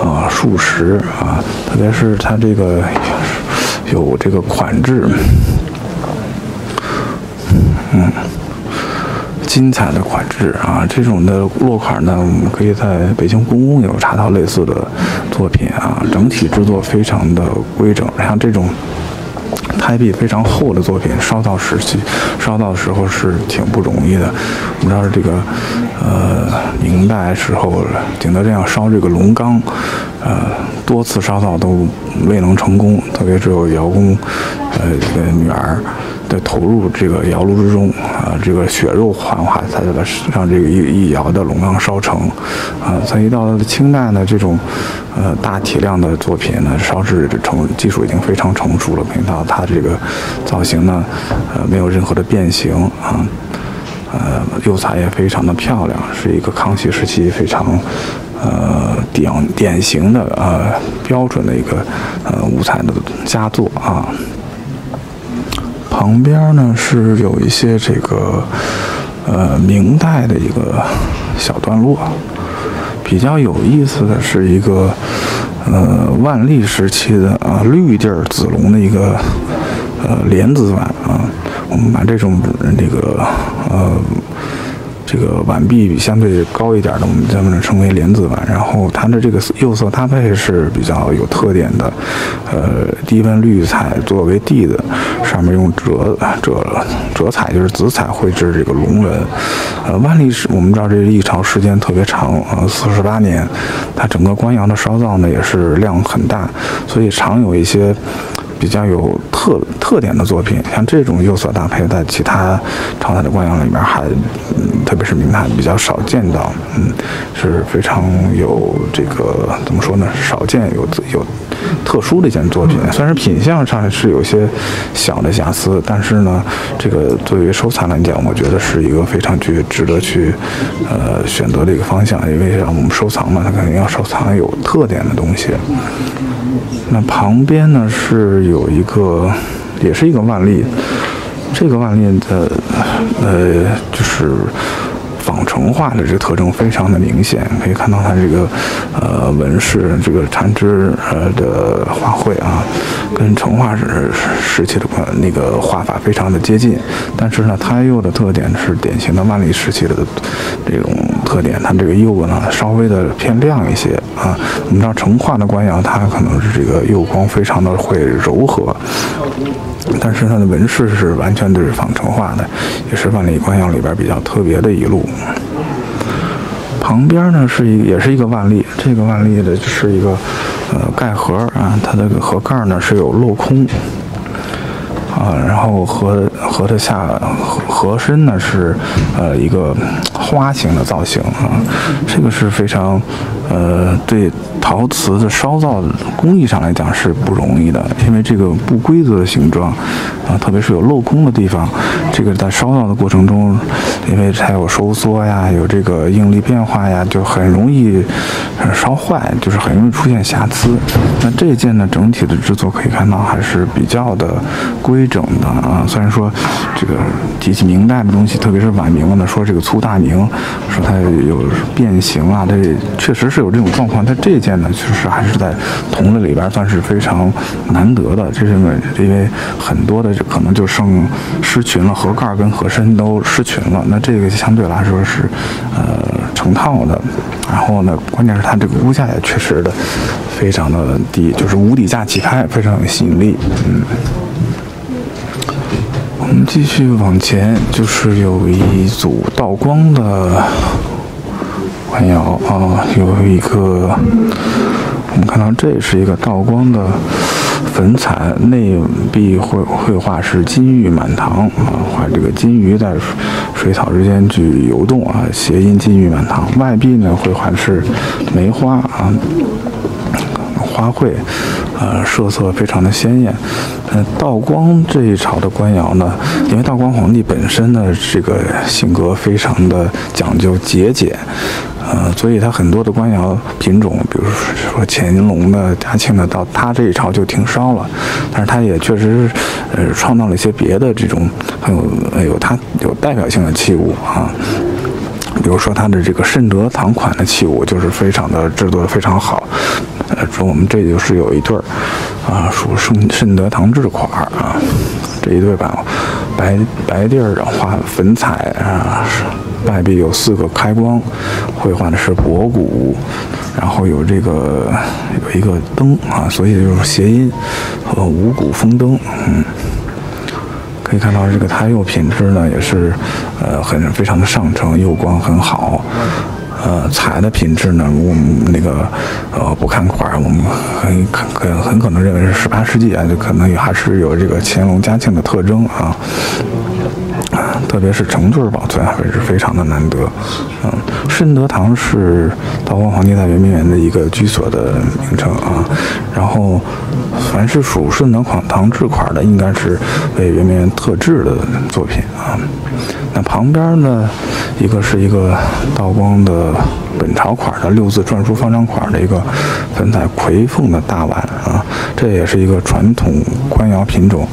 啊，树石啊，特别是它这个有这个款制，嗯。精彩的款制啊，这种的落款呢，我们可以在北京故宫有查到类似的作品啊。整体制作非常的规整，像这种胎壁非常厚的作品，烧造时期烧造的时候是挺不容易的。我们知道这个呃明代时候景德镇要烧这个龙缸，呃多次烧造都未能成功，特别只有窑工呃这个女儿。的投入这个窑炉之中啊，这个血肉幻化，才把让这个一一窑的龙缸烧成啊。所以到了清代呢，这种呃大体量的作品呢，烧制成技术已经非常成熟了。看到它这个造型呢，呃，没有任何的变形啊，呃，釉彩也非常的漂亮，是一个康熙时期非常呃典典型的呃标准的一个呃五彩的佳作啊。旁边呢是有一些这个呃明代的一个小段落，比较有意思的是一个呃万历时期的啊绿地儿子龙的一个呃莲子碗啊，我们把这种这个呃。这个碗壁相对高一点的，我们咱们称为莲子碗。然后它的这个釉色搭配是比较有特点的，呃，低温绿彩作为地的，上面用折折折彩，就是紫彩绘制这个龙纹。呃，万历是我们知道这历朝时间特别长，呃，四十八年，它整个官窑的烧造呢也是量很大，所以常有一些。比较有特特点的作品，像这种釉色搭配，在其他朝代的官窑里面还，嗯，特别是明代比较少见到，嗯，是非常有这个怎么说呢？少见有有特殊的一件作品。虽然品相上是有些小的瑕疵，但是呢，这个作为收藏来讲，我觉得是一个非常具值得去呃选择的一个方向。因为让我们收藏嘛，它肯定要收藏有特点的东西。那旁边呢是有一个，也是一个万历，这个万历的，呃，就是。仿成化的这个特征非常的明显，可以看到它这个呃纹饰，这个缠枝呃的花卉啊，跟成化时时期的那个画法非常的接近。但是呢，胎釉的特点是典型的万历时期的这种特点，它这个釉呢稍微的偏亮一些啊。我们知道成化的官窑，它可能是这个釉光非常的会柔和。但是它的纹饰是完全都是仿成化的，也是万历官窑里边比较特别的一路。旁边呢是一也是一个万历，这个万历的是一个呃盖盒啊，它的盒盖呢是有镂空啊，然后和和的下和身呢是呃一个花形的造型啊，这个是非常呃对。陶瓷的烧造工艺上来讲是不容易的，因为这个不规则的形状啊，特别是有镂空的地方，这个在烧造的过程中，因为它有收缩呀，有这个应力变化呀，就很容易烧坏，就是很容易出现瑕疵。那这件呢，整体的制作可以看到还是比较的规整的啊。虽然说这个提起明代的东西，特别是晚明了呢，说这个粗大明，说它有变形啊，它确实是有这种状况。它这件。其实还是在铜的里边算是非常难得的，这是因为很多的可能就剩失群了，盒盖跟盒身都失群了。那这个相对来说是呃成套的，然后呢，关键是它这个估价也确实的非常的低，就是无底价起拍，非常有吸引力。嗯，我们继续往前，就是有一组道光的。官窑啊，有一个，我们看到这是一个道光的粉彩，内壁绘绘画是金玉满堂啊，画这个金鱼在水草之间去游动啊，谐音金玉满堂。外壁呢绘画是梅花啊，花卉，呃，色色非常的鲜艳。呃，道光这一朝的官窑呢，因为道光皇帝本身呢这个性格非常的讲究节俭。呃，所以它很多的官窑品种，比如说乾隆的、嘉庆的，到他这一朝就停烧了。但是他也确实是，呃，创造了一些别的这种很有有它有代表性的器物啊。比如说它的这个慎德堂款的器物，就是非常的制作的非常好。呃，说我们这就是有一对儿啊，属慎慎德堂制款儿啊，这一对吧，白白地儿画粉彩啊。外壁有四个开光，绘画的是博古，然后有这个有一个灯啊，所以就是谐音，呃，五谷丰登，嗯，可以看到这个胎釉品质呢也是，呃，很非常的上乘，釉光很好，呃，彩的品质呢，我们那个呃不看款，我们很很很可能认为是十八世纪啊，就可能也还是有这个乾隆嘉庆的特征啊。特别是成对保存还是非常的难得。嗯，慎德堂是道光皇帝在圆明园的一个居所的名称啊。然后，凡是属顺德款堂制款的，应该是为圆明园特制的作品啊。那旁边呢，一个是一个道光的本朝款的六字篆书方章款的一个粉彩葵凤的大碗啊，这也是一个传统官窑品种。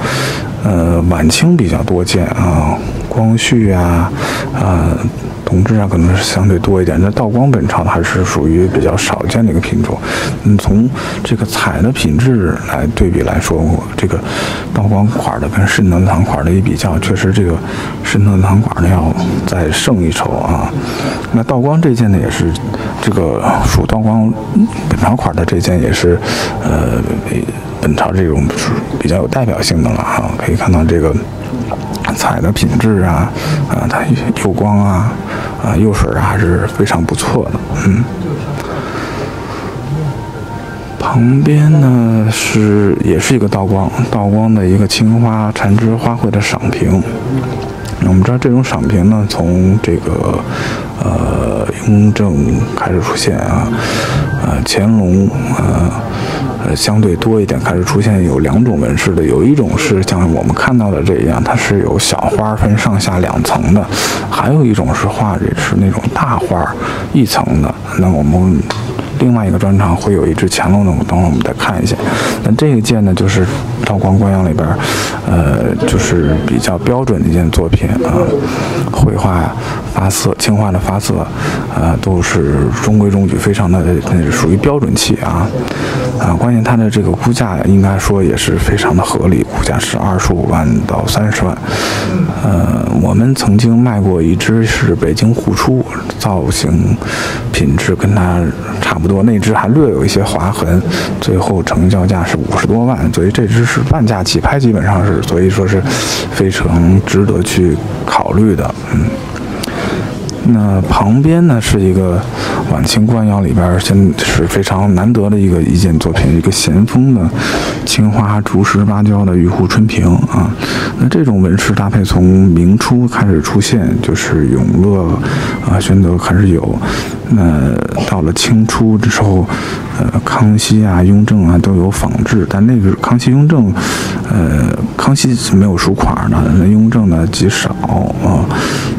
呃，晚清比较多见啊，光绪啊，啊，同治啊，可能是相对多一点。那道光本朝的还是属于比较少见的一个品种。嗯，从这个彩的品质来对比来说，这个道光款的跟慎德堂款的一比较，确实这个慎德堂款的要再胜一筹啊。那道光这件呢，也是这个属道光本朝款的这件，也是呃。本朝这种是比较有代表性的了哈，可以看到这个彩的品质啊，啊，它釉光啊，啊，釉水啊，还是非常不错的。嗯，旁边呢是也是一个道光，道光的一个青花缠枝花卉的赏瓶。我们知道这种赏瓶呢，从这个呃雍正开始出现啊，呃乾隆啊。呃，相对多一点，开始出现有两种纹饰的，有一种是像我们看到的这样，它是有小花分上下两层的，还有一种是画的是那种大花一层的。那我们。另外一个专场会有一只乾隆的，等会儿我们再看一下。那这一件呢，就是道光官窑里边，呃，就是比较标准的一件作品啊。绘画发色，青花的发色，呃，都是中规中矩，非常的那属于标准器啊。啊，关键它的这个估价应该说也是非常的合理，估价是二十五万到三十万。呃，我们曾经卖过一只是北京户出，造型品质跟它差不多。那只还略有一些划痕，最后成交价是五十多万，所以这只是半价起拍，基本上是，所以说是非常值得去考虑的，嗯。那旁边呢是一个晚清官窑里边现是非常难得的一个一件作品，一个咸丰的青花竹石芭蕉的玉壶春瓶啊。那这种纹饰搭配从明初开始出现，就是永乐啊、宣德开始有。那到了清初的时候，呃，康熙啊、雍正啊都有仿制，但那个康熙、雍正，呃，康熙是没有署款的，那雍正呢极少啊，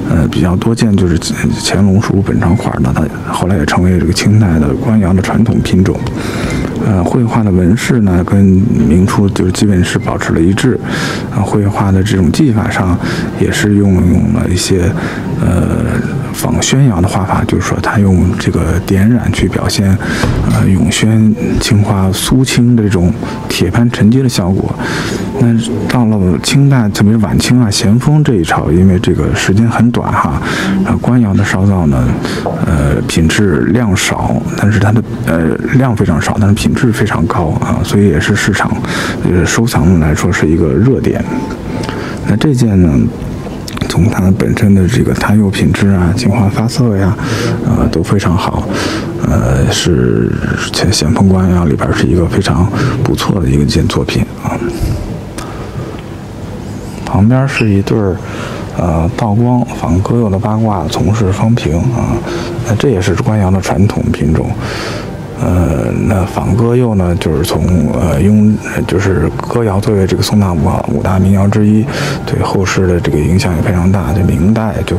呃，比较多见就是乾隆署本朝款的，它后来也成为这个清代的官窑的传统品种。呃，绘画的纹饰呢，跟明初就基本是保持了一致，啊，绘画的这种技法上也是用用了一些，呃。仿宣窑的画法，就是说它用这个点染去表现，呃，永宣青花苏青的这种铁斑沉积的效果。那到了清代，特别晚清啊，咸丰这一朝，因为这个时间很短哈，呃，官窑的烧造呢，呃，品质量少，但是它的呃量非常少，但是品质非常高啊，所以也是市场呃收藏来说是一个热点。那这件呢？从它本身的这个胎釉品质啊、青花发色呀，呃，都非常好，呃，是前咸丰官窑里边是一个非常不错的一个件作品啊。旁边是一对儿，呃，道光仿鸽釉的八卦从事方瓶啊，那这也是官窑的传统品种。呃，那仿歌釉呢，就是从呃雍，就是歌谣作为这个宋大五五大名谣之一，对后世的这个影响也非常大。就明代就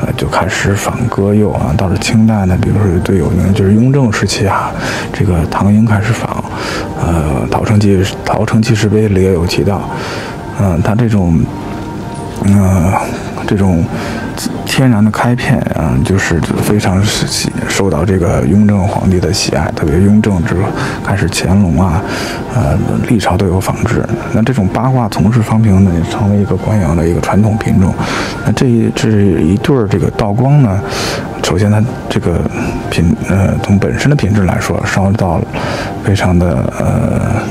呃就开始仿歌釉啊，到了清代呢，比如说最有名就是雍正时期啊，这个唐英开始仿，呃，《陶成记》《陶成记事碑》里也有提到，嗯，他这种，嗯，这种。天然的开片啊，就是非常喜受到这个雍正皇帝的喜爱，特别雍正之后开始乾隆啊，呃，历朝都有仿制。那这种八卦从事方瓶呢，也成为一个官窑的一个传统品种。那这一这一对儿这个道光呢，首先它这个品呃，从本身的品质来说，烧到非常的呃。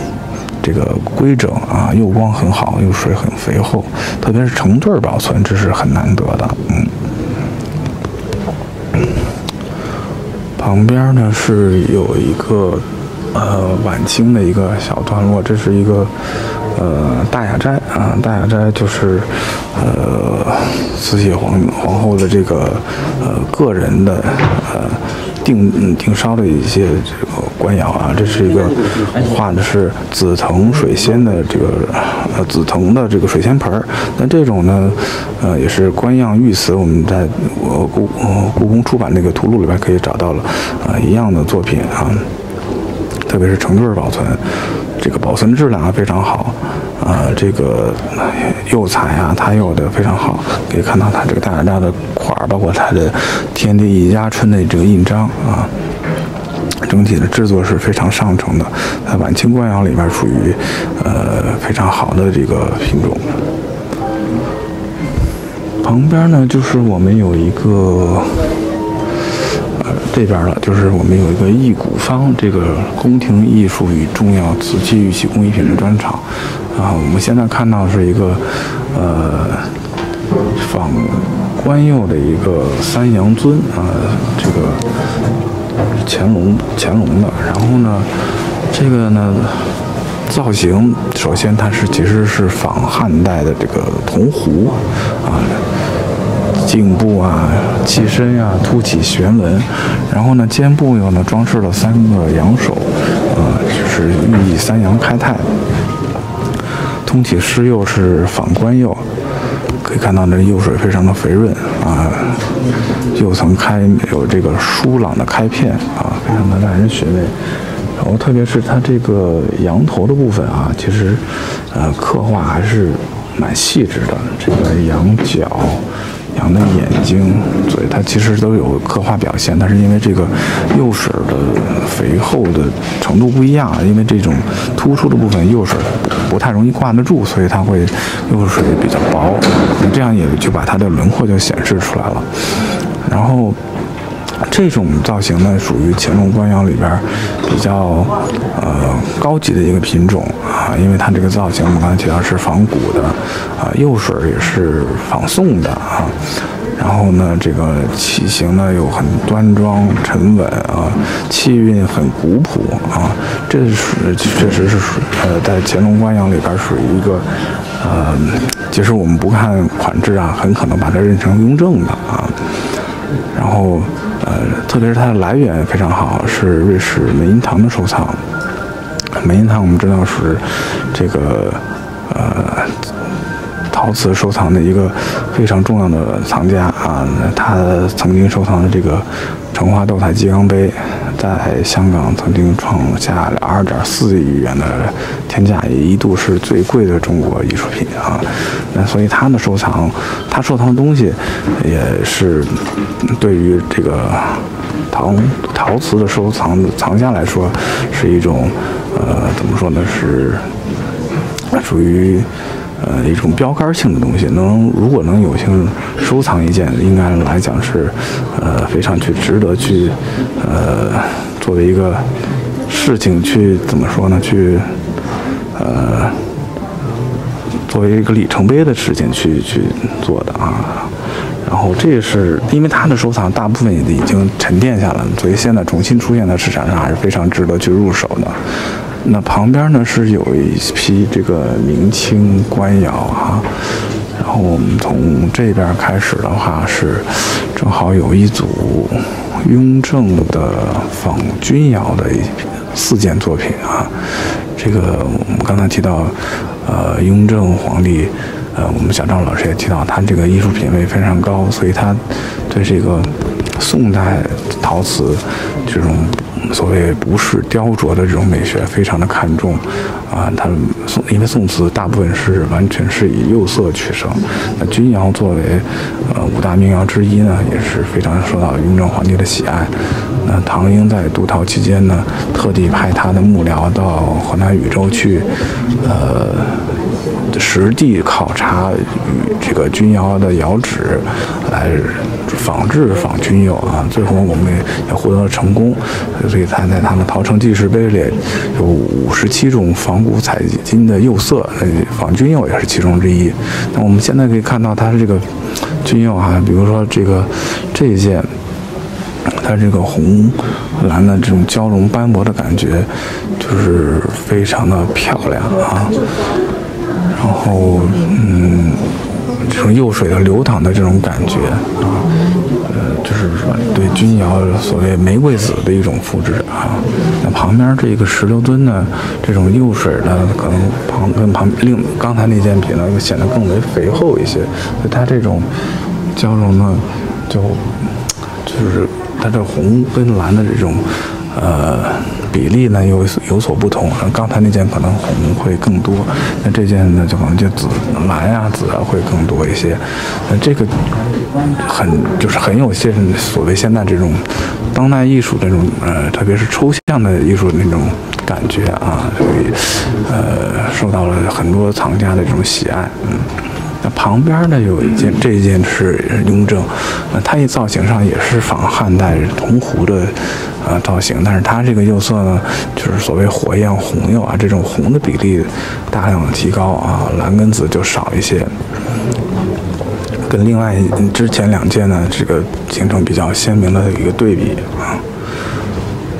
这个规整啊，釉光很好，釉水很肥厚，特别是成对保存，这是很难得的。嗯，旁边呢是有一个呃晚清的一个小段落，这是一个呃大雅斋啊，大雅斋就是呃慈禧皇皇后的这个呃个人的呃。定定烧的一些这个官窑啊，这是一个画的是紫藤水仙的这个呃紫藤的这个水仙盆儿。那这种呢，呃也是官样御瓷，我们在呃故故宫出版那个图录里边可以找到了啊一样的作品啊，特别是成对保存，这个保存质量啊非常好。啊，这个釉彩啊，它釉的非常好，可以看到它这个大雅家的块儿，包括它的“天地一家春”的这个印章啊，整体的制作是非常上乘的，在晚清官窑里面属于呃非常好的这个品种。旁边呢，就是我们有一个呃。这边了，就是我们有一个艺古坊，这个宫廷艺术与重要瓷器玉器工艺品的专场啊。我们现在看到是一个呃仿官釉的一个三阳尊啊，这个乾隆乾隆的。然后呢，这个呢造型，首先它是其实是仿汉代的这个铜壶啊。颈部啊，器身呀，凸起悬纹，然后呢，肩部又呢装饰了三个羊首，啊，就是寓意三阳开泰。通体施釉是仿官釉，可以看到这釉水非常的肥润啊，又曾开有这个疏朗的开片啊，非常的耐人寻味。然后特别是它这个羊头的部分啊，其实呃刻画还是蛮细致的，这个羊角。羊的眼睛、嘴，它其实都有刻画表现，但是因为这个釉水的肥厚的程度不一样，因为这种突出的部分釉水不太容易挂得住，所以它会釉水比较薄，这样也就把它的轮廓就显示出来了。然后这种造型呢，属于乾隆官窑里边比较呃高级的一个品种。啊，因为它这个造型，我们刚才提到是仿古的，啊，釉水也是仿宋的啊，然后呢，这个器型呢又很端庄沉稳啊，气韵很古朴啊，这是确实是属呃，在乾隆官窑里边属于一个呃，其实我们不看款制啊，很可能把它认成雍正的啊，然后呃，特别是它的来源非常好，是瑞士梅因堂的收藏。梅因堂我们知道是这个呃陶瓷收藏的一个非常重要的藏家啊，他曾经收藏的这个成化斗彩鸡缸杯，在香港曾经创下二点四亿元的天价，也一度是最贵的中国艺术品啊。那所以他的收藏，他收藏的东西也是对于这个陶陶瓷的收藏藏家来说是一种。呃，怎么说呢？是属于呃一种标杆性的东西。能如果能有幸收藏一件，应该来讲是呃非常去值得去呃作为一个事情去怎么说呢？去呃作为一个里程碑的事情去去做的啊。然后这是因为他的收藏大部分已经沉淀下来，所以现在重新出现在市场上还是非常值得去入手的。那旁边呢是有一批这个明清官窑啊，然后我们从这边开始的话是正好有一组雍正的仿钧窑的一四件作品啊。这个我们刚才提到，呃，雍正皇帝，呃，我们小赵老师也提到，他这个艺术品位非常高，所以他对这个宋代陶瓷这种。所谓不是雕琢的这种美学，非常的看重，啊，他宋因为宋瓷大部分是完全是以釉色取胜，那钧窑作为呃五大名窑之一呢，也是非常受到雍正皇帝的喜爱。那唐英在督陶期间呢，特地派他的幕僚到河南禹州去，呃，实地考察这个钧窑的窑址，来。仿制仿钧釉啊，最后我们也获得了成功，所以他在他们陶成记事碑里有五十七种仿古彩金的釉色，仿钧釉也是其中之一。那我们现在可以看到它的这个钧釉啊，比如说这个这一件，它这个红蓝的这种交融斑驳的感觉，就是非常的漂亮啊。然后嗯。这种釉水的流淌的这种感觉啊，呃，就是说对钧窑所谓玫瑰紫的一种复制啊。那旁边这个石榴墩呢，这种釉水呢，可能旁跟旁另刚才那件品呢，又显得更为肥厚一些。它这种交融呢，就就是它这红跟蓝的这种。呃，比例呢有有所不同，刚才那件可能红会更多，那这件呢就可能就紫、蓝啊、紫啊会更多一些。那这个很就是很有些所谓现在这种当代艺术这种呃，特别是抽象的艺术那种感觉啊，所以呃受到了很多藏家的这种喜爱，嗯。那旁边呢有一件，这一件是雍正，那它一造型上也是仿汉代铜壶的，呃造型，但是它这个釉色呢，就是所谓火焰红釉啊，这种红的比例大量的提高啊，蓝跟紫就少一些，跟另外之前两件呢，这个形成比较鲜明的一个对比啊。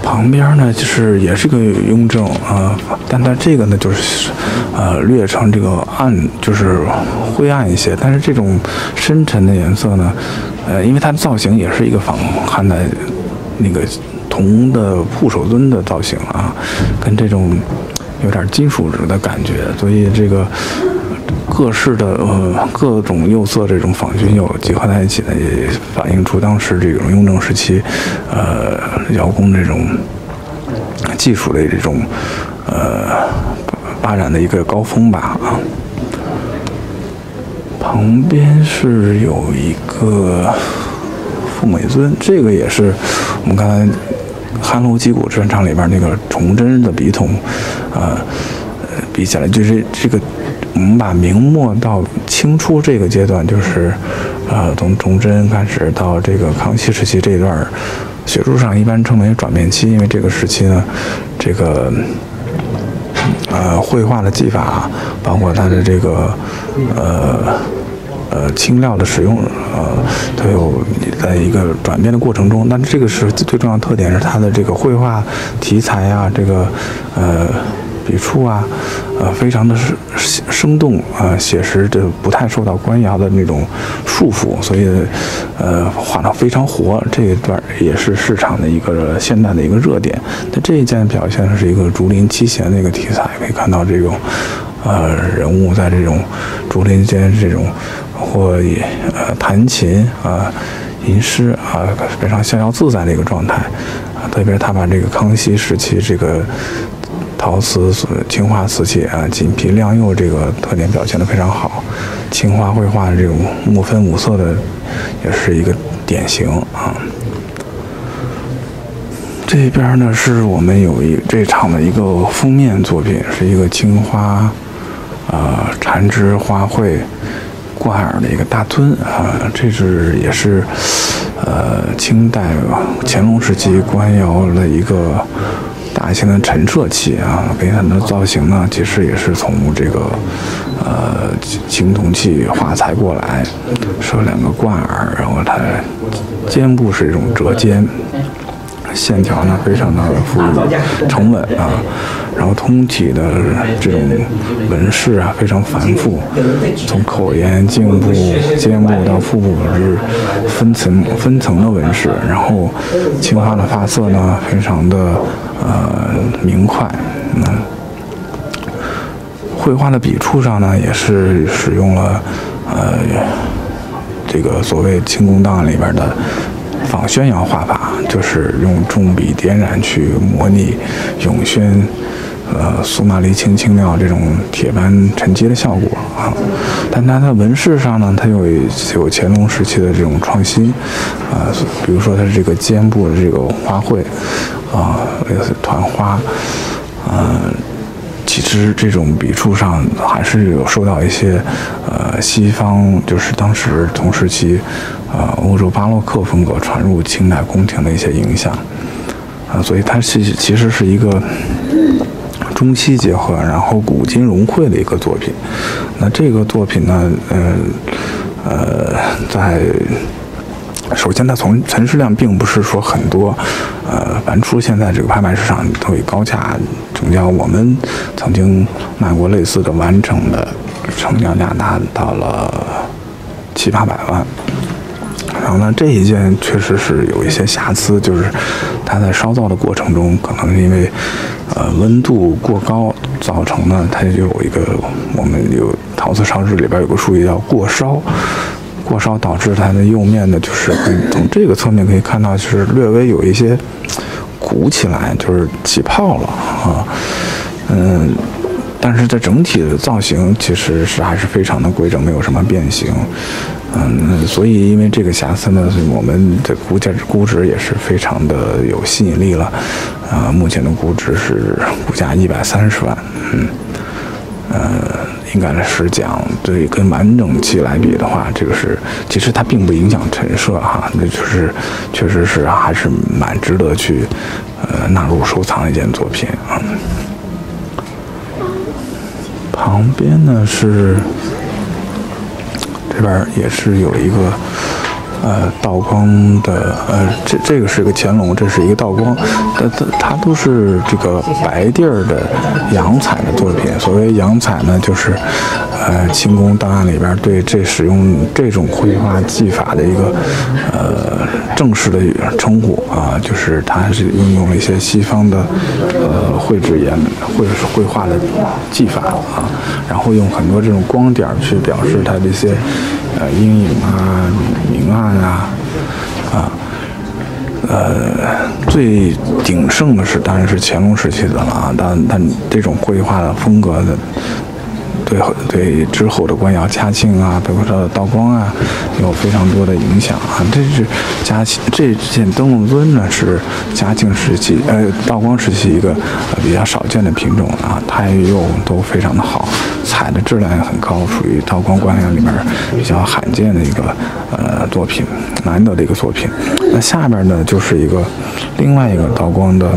旁边呢，就是也是个雍正啊，但它这个呢，就是呃略成这个暗，就是灰暗一些。但是这种深沉的颜色呢，呃，因为它的造型也是一个仿汉的那个铜的护手尊的造型啊，跟这种有点金属的感觉，所以这个。各式的呃各种釉色这种仿钧釉结合在一起呢，也反映出当时这种雍正时期，呃窑工这种技术的这种呃发展的一个高峰吧啊。旁边是有一个富美尊，这个也是我们刚才汉楼击鼓专场里边那个崇祯的笔筒，呃比起来就是这个。我们把明末到清初这个阶段，就是，呃，从崇祯开始到这个康熙时期这一段，学术上一般称为转变期，因为这个时期呢，这个，呃，绘画的技法，包括它的这个，呃，呃，青料的使用，呃，都有在一个转变的过程中。但是这个是最重要的特点是它的这个绘画题材啊，这个，呃。笔触啊，呃，非常的生生动啊，写实，这不太受到官窑的那种束缚，所以，呃，画的非常活。这一段也是市场的一个现在的一个热点。那这一件表现的是一个竹林七贤的一个题材，可以看到这种，呃，人物在这种竹林间这种或呃弹琴啊、吟诗啊，非常逍遥自在的一个状态啊。特别是他把这个康熙时期这个。陶瓷青花瓷器啊，锦皮亮釉这个特点表现的非常好。青花绘画的这种木分五色的，也是一个典型啊。这边呢是我们有一这场的一个封面作品，是一个青花啊缠枝花卉挂耳的一个大尊啊，这是也是呃清代乾隆时期官窑的一个。大型的陈设器啊，给它的造型呢，其实也是从这个呃青铜器画材过来，是两个挂耳，然后它肩部是一种折肩，线条呢非常的富裕沉稳啊，然后通体的这种纹饰啊非常繁复，从口沿、颈部、肩部到腹部是分层分层的纹饰，然后青花的发色呢非常的呃明快，嗯。绘画的笔触上呢，也是使用了，呃，这个所谓清宫档案里边的仿宣窑画法，就是用重笔点染去模拟永宣，呃，苏麻离青青料这种铁斑沉积的效果啊。但它的纹饰上呢，它有有乾隆时期的这种创新，啊，比如说它这个肩部的这个花卉，啊，类似团花，嗯。其实这种笔触上还是有受到一些，呃，西方就是当时同时期，呃，欧洲巴洛克风格传入清代宫廷的一些影响，啊，所以它其实其实是一个中西结合，然后古今融汇的一个作品。那这个作品呢，呃，呃，在。首先，它从存世量并不是说很多，呃，凡出现在这个拍卖市场都以高价成交。我们曾经卖过类似的完整的，成交价达到了七八百万。然后呢，这一件确实是有一些瑕疵，就是它在烧造的过程中，可能因为呃温度过高造成的，它就有一个我们有陶瓷烧制里边有个术语叫过烧。过烧导致它的釉面呢，就是从这个侧面可以看到，就是略微有一些鼓起来，就是起泡了啊。嗯，但是这整体的造型其实是还是非常的规整，没有什么变形。嗯，所以因为这个瑕疵呢，我们的估价估值也是非常的有吸引力了。啊，目前的估值是估价一百三十万。嗯，呃。应该是讲，对跟完整器来比的话，这个是其实它并不影响陈设哈，那就是确实是还是蛮值得去呃纳入收藏的一件作品啊。旁边呢是这边也是有一个。呃，道光的，呃，这这个是个乾隆，这是一个道光，它它它都是这个白地儿的洋彩的作品。所谓洋彩呢，就是，呃，清宫档案里边对这使用这种绘画技法的一个，呃，正式的称呼啊，就是它是运用了一些西方的，呃，绘制颜或者是绘画的技法啊，然后用很多这种光点去表示它这些。呃，阴影啊，明暗啊，啊，呃，最鼎盛的是当然是乾隆时期的了啊，但但这种绘画的风格的。对对，之后的官窑嘉庆啊，包括说道光啊，有非常多的影响啊。这是嘉庆这件灯笼尊呢，是嘉庆时期呃道光时期一个呃比较少见的品种啊，它又都非常的好，彩的质量也很高，属于道光官窑里面比较罕见的一个呃作品，难得的一个作品。那下边呢，就是一个另外一个道光的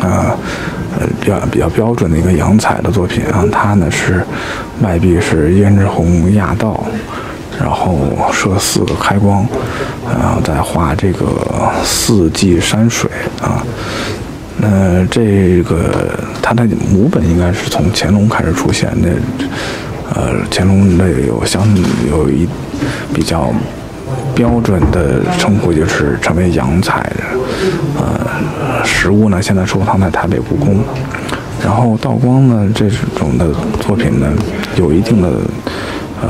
啊。呃，比较比较标准的一个洋彩的作品啊，它呢是外壁是胭脂红压道，然后设四个开光，然后再画这个四季山水啊。那这个它的母本应该是从乾隆开始出现的，呃，乾隆的有相有一比较。标准的称呼就是成为洋彩的，呃，实物呢现在收藏在台北故宫，然后道光呢这种的作品呢有一定的呃。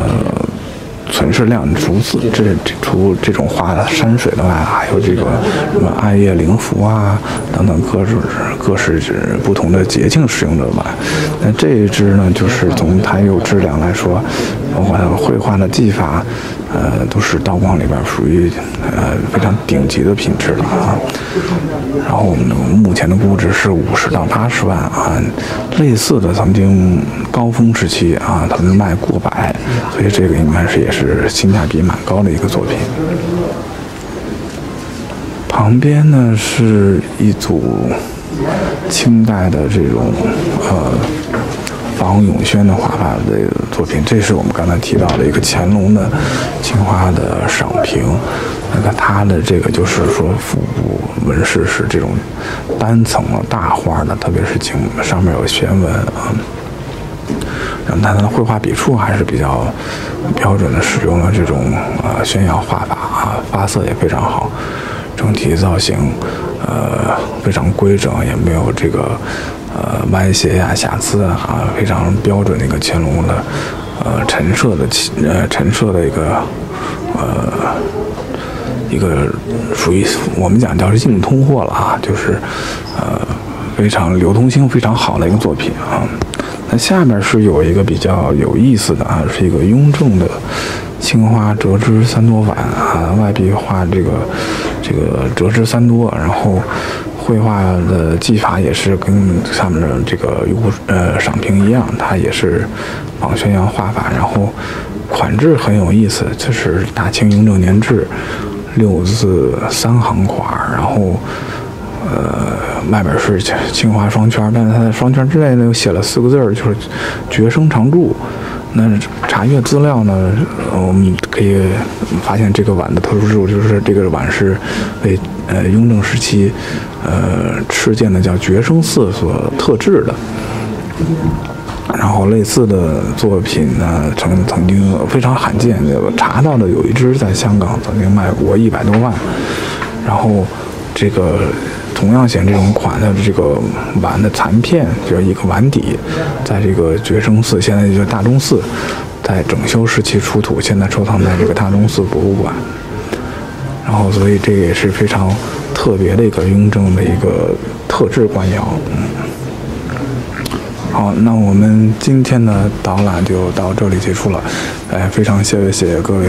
存世量，除此这除这种画山水的外，还有这个什么暗夜灵符啊等等各式各式不同的节庆使用的外，那这一支呢，就是从它釉质量来说，包括绘画的技法，呃，都是道光里边属于呃非常顶级的品质了啊。然后我们目前的估值是五十到八十万啊，类似的曾经高峰时期啊，他们卖过百，所以这个应该是也。是性价比蛮高的一个作品。旁边呢是一组清代的这种呃仿永宣的画法的作品，这是我们刚才提到的一个乾隆的青花的赏瓶。那个它的这个就是说腹部纹饰是这种单层的大花的，特别是经上面有弦纹啊。然后它的绘画笔触还是比较标准的，使用了这种呃宣扬画法啊，发色也非常好，整体造型呃非常规整，也没有这个呃歪斜呀、瑕疵啊，非常标准的一个乾隆的呃陈设的呃陈设的一个呃一个属于我们讲叫是硬通货了啊，就是呃非常流通性非常好的一个作品啊。那下面是有一个比较有意思的啊，是一个雍正的青花折枝三多碗啊，外壁画这个这个折枝三多，然后绘画的技法也是跟上面的这个优呃赏评一样，它也是仿宣阳画法，然后款制很有意思，这是大清雍正年制六字三行款，然后。呃，外边是青花双圈，但是它的双圈之内呢又写了四个字，就是“绝生常驻”。那查阅资料呢，我们可以发现这个碗的特殊之处就是这个碗是为呃雍正时期呃敕建的叫觉生寺所特制的。然后类似的作品呢，曾曾经非常罕见，查到的有一只在香港曾经卖过一百多万。然后这个。同样显这种款的这个碗的残片，就是一个碗底，在这个觉生寺，现在就大钟寺，在整修时期出土，现在收藏在这个大钟寺博物馆。然后，所以这也是非常特别的一个雍正的一个特制官窑。嗯。好，那我们今天的导览就到这里结束了。哎，非常谢谢各位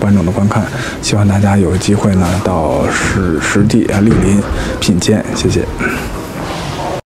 观众的观看，希望大家有机会呢到实实地啊莅临品鉴，谢谢。